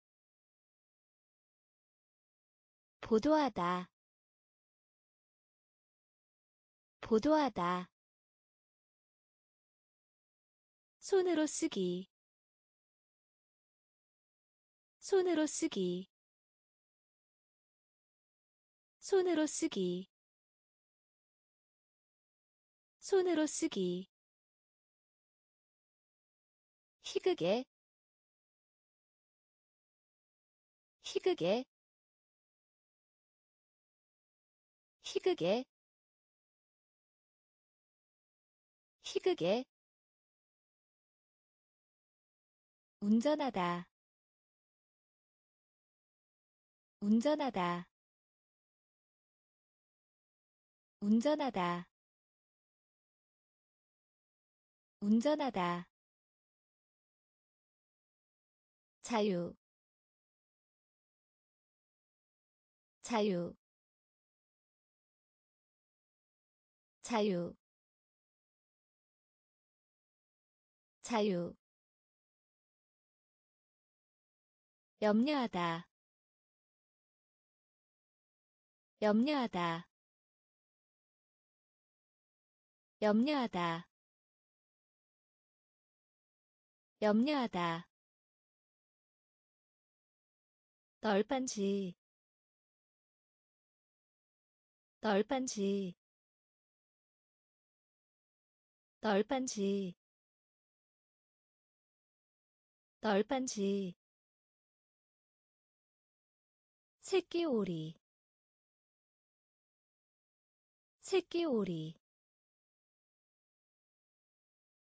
보도하다. 보도하다. 손으로 쓰기. 손으로 쓰기. 손으로 쓰기. 손으로 쓰기 희극의 희극의 희극의 희극의 운전하다 운전하다 운전하다 운전하다 자유 자유 자유 자유. 염려하다 염려하다. 염려하다 염려하다 널빤지 널빤지 널빤지 널빤지. 새끼오리 새끼오리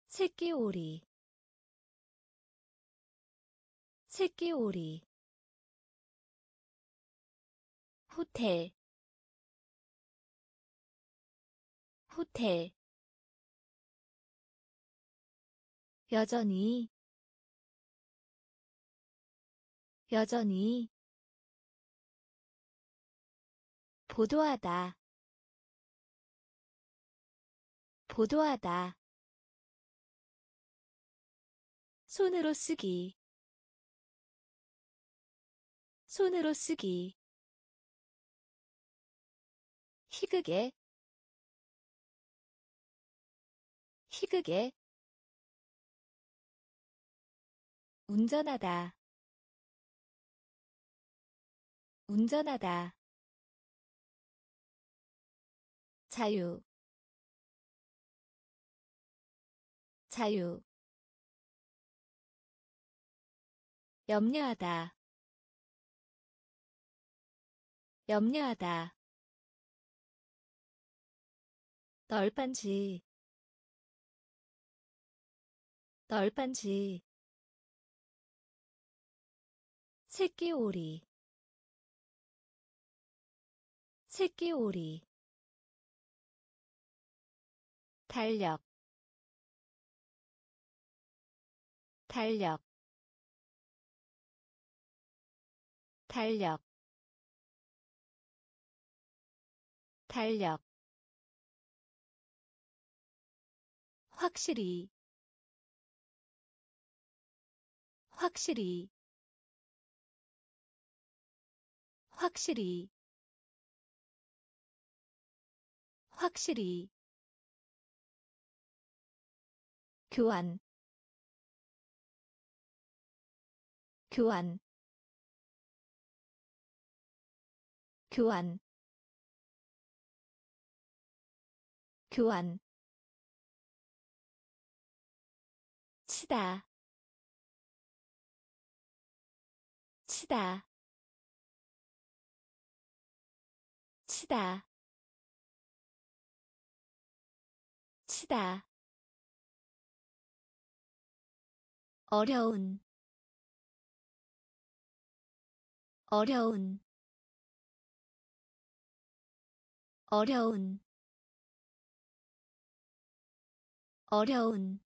새끼오리 새끼오리 호텔 호텔 여전히 여전히 보도하다 보도하다. 손으로 쓰기 손으로 쓰기 희극의 희극의 운전하다 운전하다. 자유 자유. 염려하다 염려하다 널빤지 널빤지 새끼오리 새끼오리 달력 달력 달력 달력 확실히 확실히 확실히 확실히. 교환 교환. 교환 교환 치다. 치다. 치다. 치다. 어려운. 어려운. 어려운. 어려운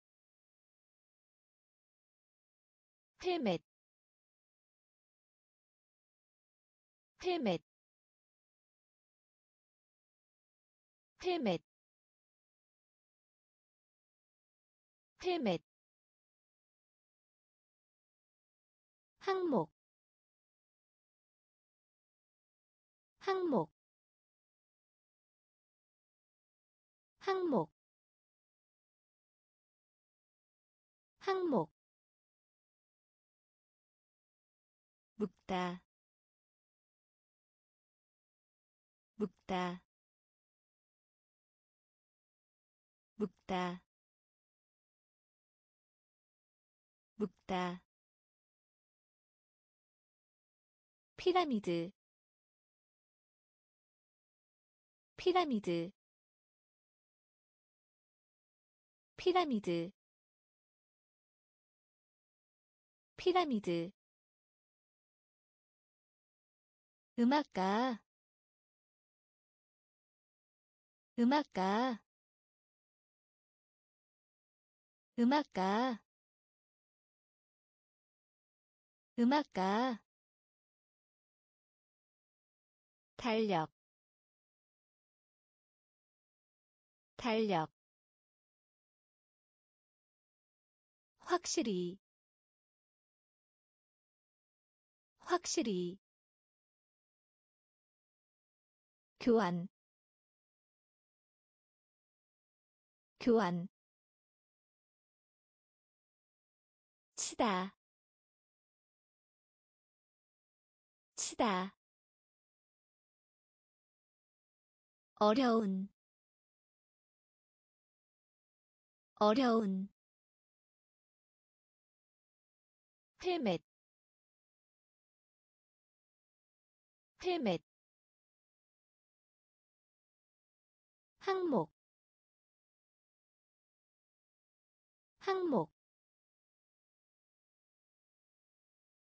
헬멧 헬멧 헬멧 헬멧 항목 항목 항목 항목 묵다. 묵다. 묵다. 묵다. 피라미드. 피라미드. 피라미드. 피라미드 음악가. 음악가. 음악가. 음악가. 달력. 달력. 확실히. 확실히 교환. 교환. 치다. 치다. 어려운. 어려운. 헬멧. 헬멧 항목 항목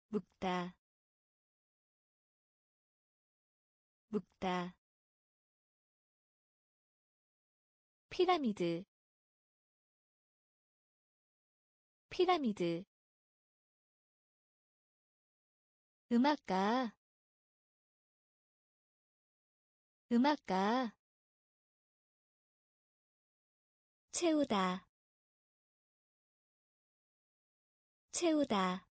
묵다 묵다 피라미드 피라미드 음악가 음악가 채우다. 채우다.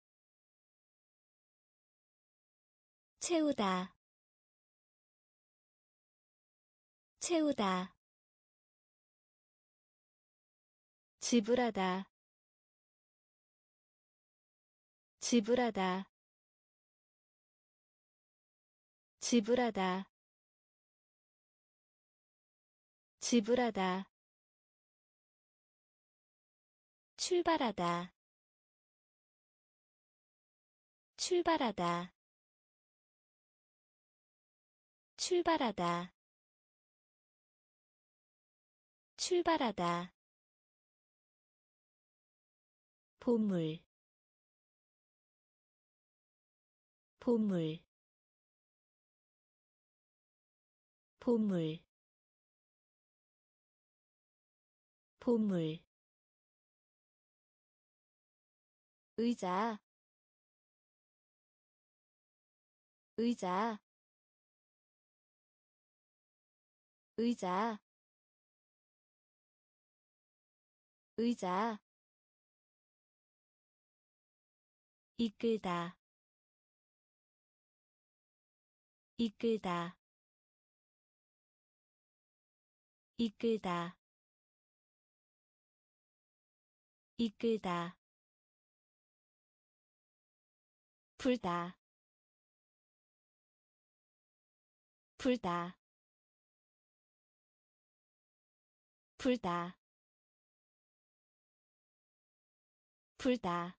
채우다. 채우다. 지불하다. 지불하다. 지불하다. 지불하다 출발하다. 출발하다. 출발하다. 출발하다. 보물. 보물. 보물. 보물 의자 의자 의자 의자. 이끌다 이끌다 이끌다 이끌다 불다. 불다. 불다. 불다.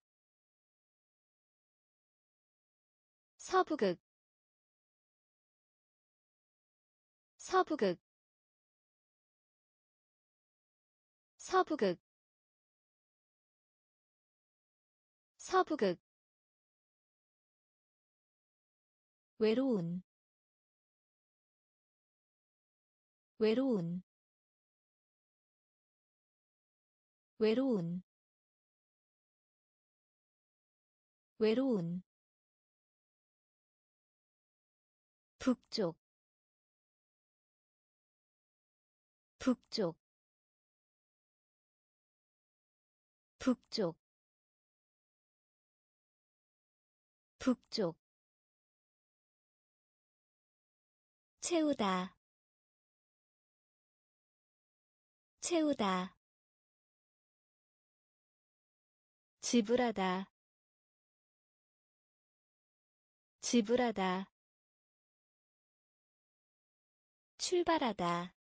서부극. 서부극. 서부극. 서부극 외로운 외로운 외로운 외로운. 북쪽 북쪽 북쪽 북쪽 채우다. 채우다. 지불하다. 지불하다. 출발하다.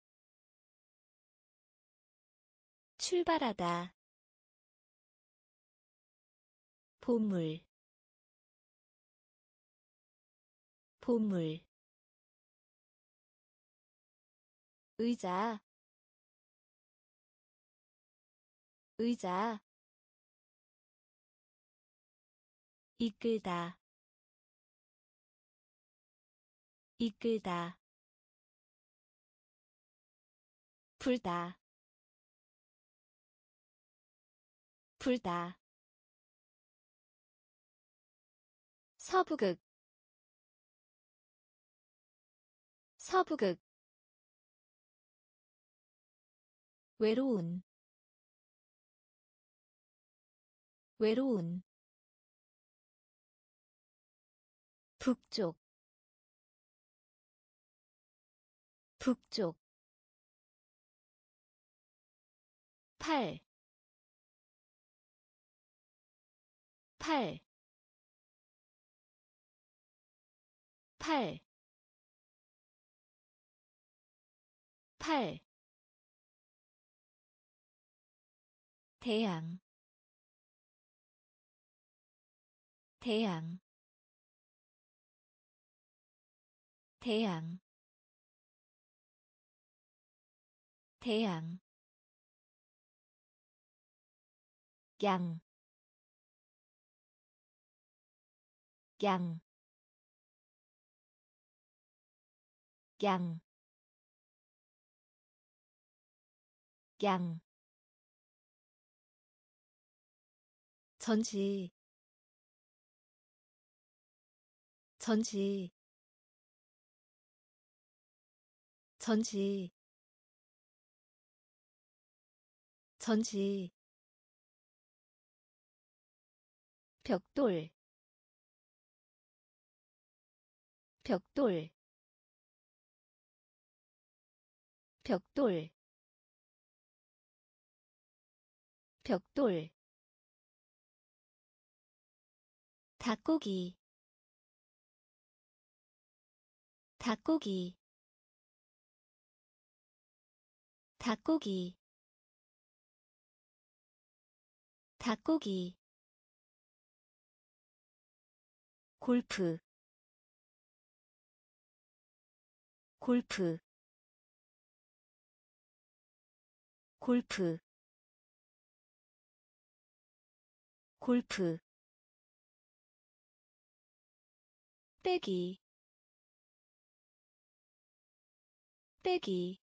출발하다. 보물. 보물 의자 의자 이끌다 이끌다 불다 불다. 서부극 서부극 외로운 외로운 북쪽 북쪽 팔, 팔, 팔, 팔, 태양, 태양, 태양, 태양 양, 양, 양, 양, 전지, 전지, 전지, 전지. 벽돌. 벽돌. 벽돌. 벽돌 닭고기. 닭고기. 닭고기. 닭고기. 골프. 골프. 골프. 골프 빼기. 빼기.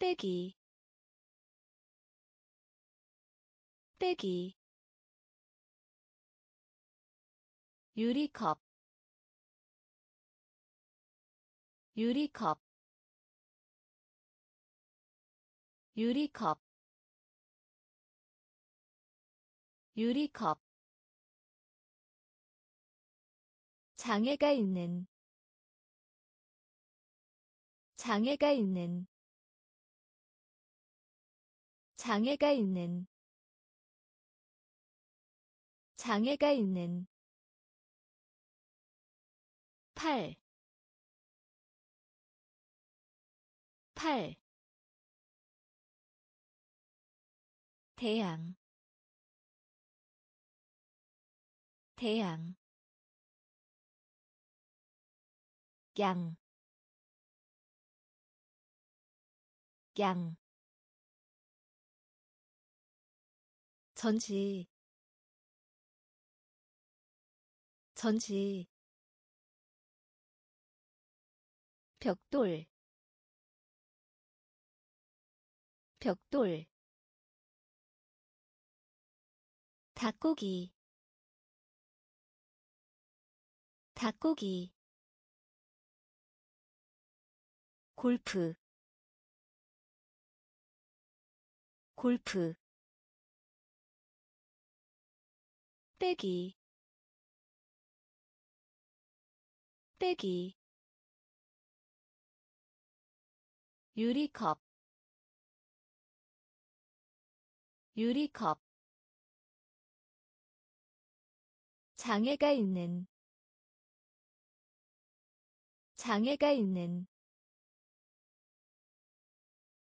빼기. 빼기. 유리컵. 유리컵. 유리컵. 유리컵 장애가 있는 장애가 있는 장애가 있는 장애가 있는. 팔, 팔, 태양, 태양, 양, 양 전지. 전지. 벽돌. 벽돌. 닭고기. 닭고기 골프 골프 빼기 빼기 유리컵 유리컵 장애가 있는 장애가 있는